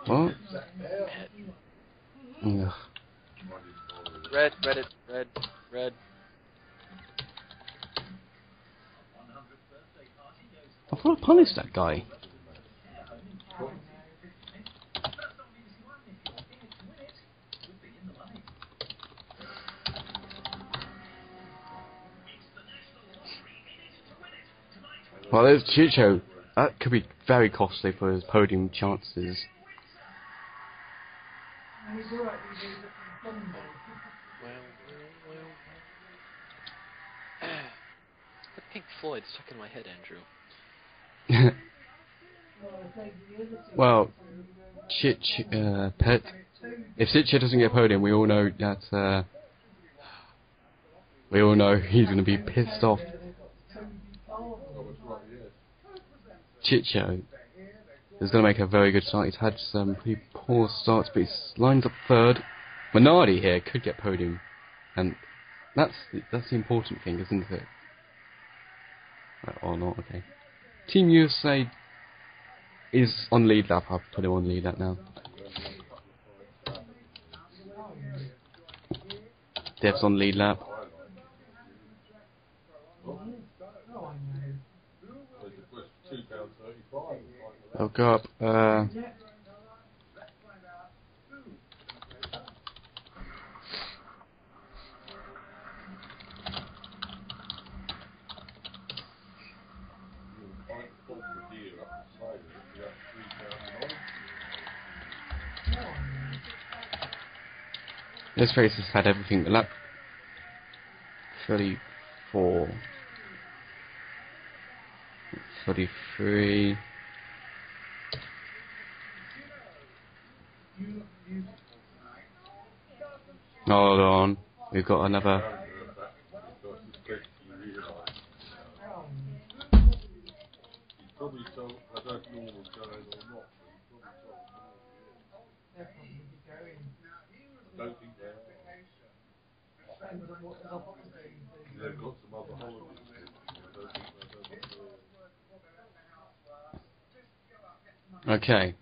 S1: What? Ugh.
S3: Red, red, red, red.
S1: I thought I punished that guy. Well, there's Chicho. That could be very costly for his podium chances.
S4: He's alright, he's a different Sunday.
S3: Well. Pink Floyd stuck in my head, Andrew.
S4: Well, I say the other two
S1: well, Chich, uh, Pet. If Chicho doesn't get podium, we all know that, uh, we all know he's going to be pissed off. Chicho is going to make a very good start. He's had some pretty poor starts, but he's lined up third. Minardi here could get podium, and that's the, that's the important thing, isn't it? Or not? Okay. Team USA is on lead lap. I'll put him on lead lap now. Dev's on lead lap. They'll go up. Uh, this race has had everything. Lap 34. 33. Hold on. We've got another.
S5: Probably told, I don't know what's going on or not, but he's probably told me. I don't think they are. They've got some other holidays. I don't think they don't know.
S1: Okay.
S5: Oh, yes, it's this thing where you can't order it, you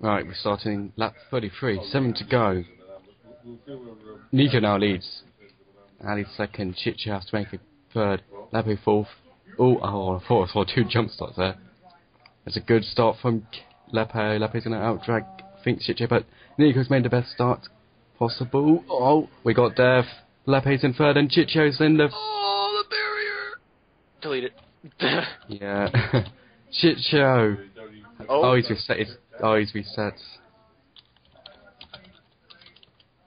S1: Right, we're starting lap 33. Seven to go. Nico now leads. Ali second. Chicho has to make a third. Lepe fourth. Oh, oh, I thought I saw two jump starts there. It's a good start from Lepe. Lepe's going to outdrag think Chicho, but Nico's made the best start possible. Oh, we got Dev. Lepe's in third, and Chicho's in the.
S3: Oh, the barrier! Delete it.
S1: Yeah. Chicho.
S3: oh,
S1: Oh, he's reset. His, oh, he's reset.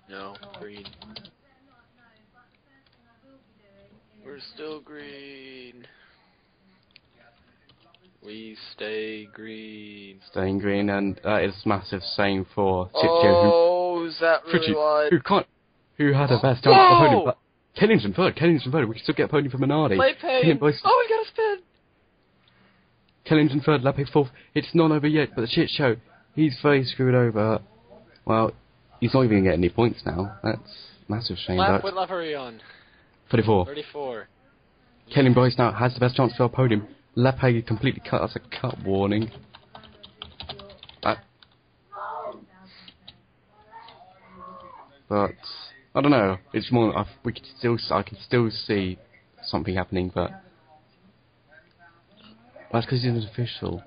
S3: no, green. We're still green. We stay green.
S1: Staying green, and that is massive same for Chicho,
S3: Oh, is that
S1: who,
S3: really
S1: Fritchie,
S3: wide?
S1: who can't, who had a best chance for
S3: Whoa!
S1: podium, but Kennington third, Kennington third, we can still get a podium for Minardi.
S3: Play pain. Oh, we got a spin.
S1: Kennington third, Lepe fourth. It's not over yet, but the shit show, he's very screwed over. Well, he's not even going to get any points now. That's massive shame.
S3: Lap with lap on.
S1: 34.
S3: 34.
S1: Kenyon Boyce now has the best chance for a podium. Lepe completely cut. That's a cut warning. Uh, but I don't know. It's more. I, we can still. I can still see something happening, but that's because he's an official.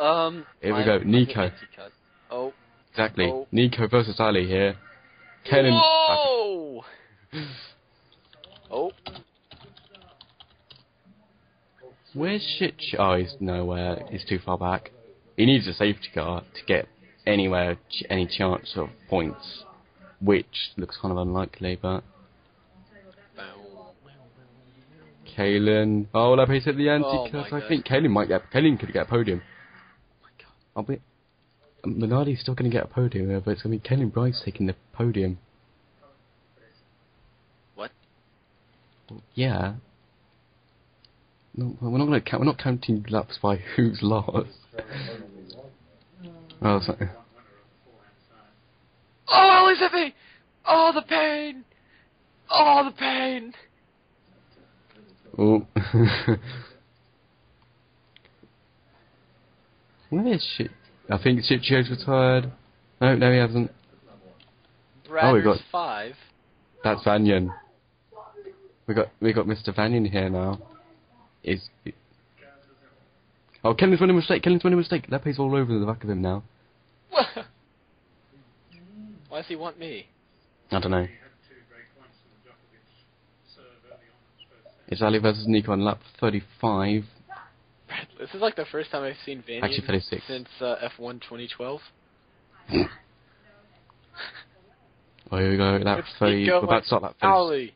S3: Um.
S1: Here we
S3: I-
S1: go, Nico.
S3: it's a cut. Oh.
S1: Exactly.
S3: Oh.
S1: Nico versus Ali here. Kenan.
S3: Whoa! oh.
S1: Where's shit? Oh, he's nowhere. He's too far back. He needs a safety car to get anywhere, ch- any chance of points, which looks kind of unlikely. But
S3: Bow.
S1: Kalen, oh, that pace at the
S3: Oh
S1: anti-cut.
S3: my
S1: I think Kalen might get. Kalen could get a podium.
S3: my god.
S1: I'll be. Minardi's um, still going to get a podium, here, but it's going to be Kalen Bryce taking the podium.
S3: What?
S1: Well, yeah. No, we're not going to count. We're not counting laps by who's lost. Oh, sorry.
S3: Oh, me! Oh, the pain! Oh, the pain!
S1: Oh. Where is shit? I think Show's retired. No, no, he hasn't. Oh, we got-
S3: five.
S1: That's Vanyan. We got we got Mr. Vanyan here now. Is oh, Kalen's running a mistake. Kalen's running a mistake. Lepe's all over the back of him now.
S3: Why does he want me?
S1: I don't know. It's Ali versus Nico on lap 35.
S3: This is like the first time I've seen Vanian
S1: Actually, 36.
S3: since uh, F1 2012.
S1: Oh, here we go. Lap
S3: It's
S1: 30.
S3: Nico
S1: We're about to start lap 30.
S3: Ali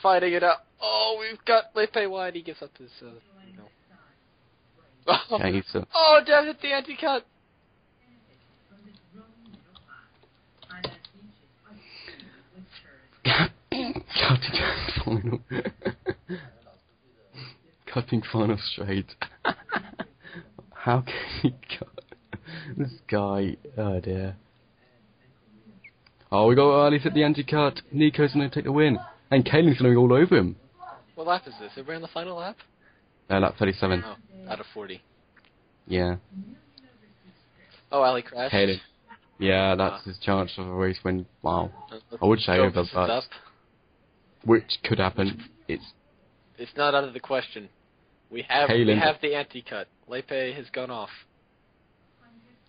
S3: fighting it up. Oh, we've got Lepe wide. He gives up his. Uh, you know.
S1: Yeah, he's uh,
S3: oh, Dev hit the anti-cut.
S1: Cutting final. cutting final straight. How can he cut? This guy, oh dear. Oh, we got Ali's at the anti-cut. Nico's gonna take the win. And Kalen's gonna go all over him.
S3: What lap is this? Are we on the final lap?
S1: Uh, lap 37.
S3: Oh, out of 40.
S1: Yeah.
S3: Oh, Ali crashed.
S1: Kalen. Yeah, that's his chance of a race win. Wow.
S3: Uh,
S1: I would say over, but-
S3: up.
S1: Which could happen. It's
S3: It's not out of the question. We have we have the anti-cut. Lepe has gone off.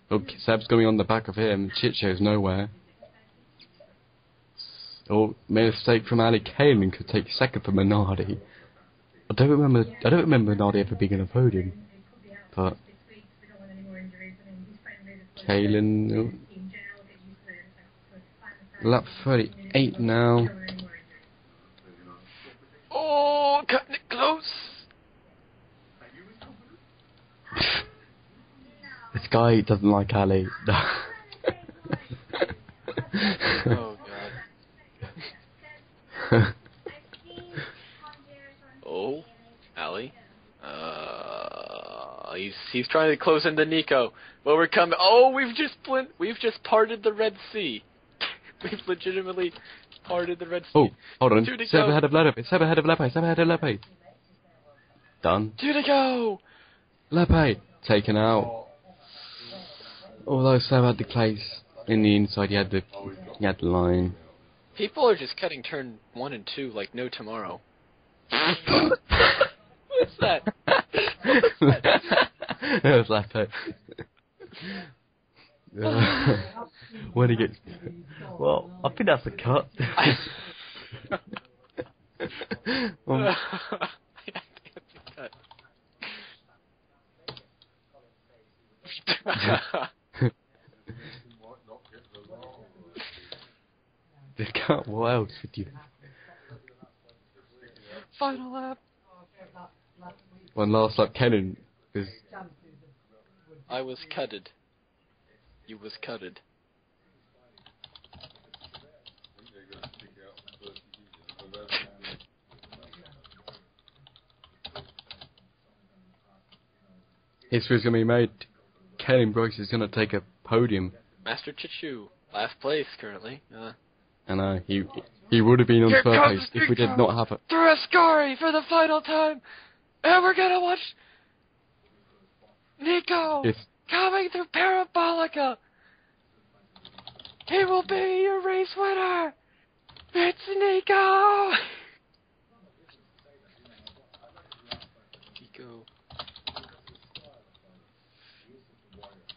S1: Oh, Seb's going on the back of him. Chicho's nowhere. Oh, made a mistake from Ali Kalen could take second for Minardi. I don't remember. I don't remember Minardi ever being on a podium. But Kalen, oh, lap 38 now.
S3: Oh, cutting it close.
S1: This guy doesn't like Ali.
S3: Oh god. Oh, Ali. Uh, he's he's trying to close into Nico. Well, we're coming. Oh, we've just we've just parted the Red Sea. we've legitimately parted the Red Sea.
S1: oh, hold on.
S3: Two to
S1: Seb
S3: go.
S1: ahead of Lepe. Seb ahead of Lepe. Seb ahead of Lepe. Done.
S3: Two to go.
S1: Lepe taken out. Although Seb had the place in the inside, he had the he had the line.
S3: People are just cutting turn one and two like no tomorrow. What's that?
S1: that was Lepe. when he gets well, I think that's a cut. Um, the cut. What else would you?
S3: Final lap.
S1: One last lap, Kenan is
S3: I was cutted. You was cutted.
S1: history's gonna be made. Kenan Bryce is gonna take a podium.
S3: Master Chicho, last place currently. Uh,
S1: And uh, he he would have been on
S3: Here
S1: third place if we did not have it.
S3: through Ascari for the final time, and we're gonna watch Nico
S1: If
S3: coming through Parabolica. He will be your race winner. It's Nico. Nico.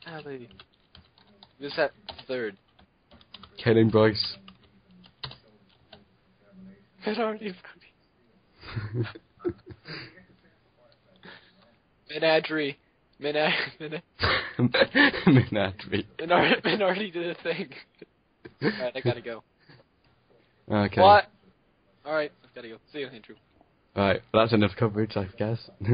S3: Ali. Who's that third?
S1: Kenan Bryce.
S3: Menardi. Menadri. Menad. Menad.
S1: Minadri.
S3: Menard, Menardi did a thing. Alright, I gotta go.
S1: Okay.
S3: What? Alright, I've gotta go. See you, Andrew.
S1: Right, well, that's enough coverage, I guess.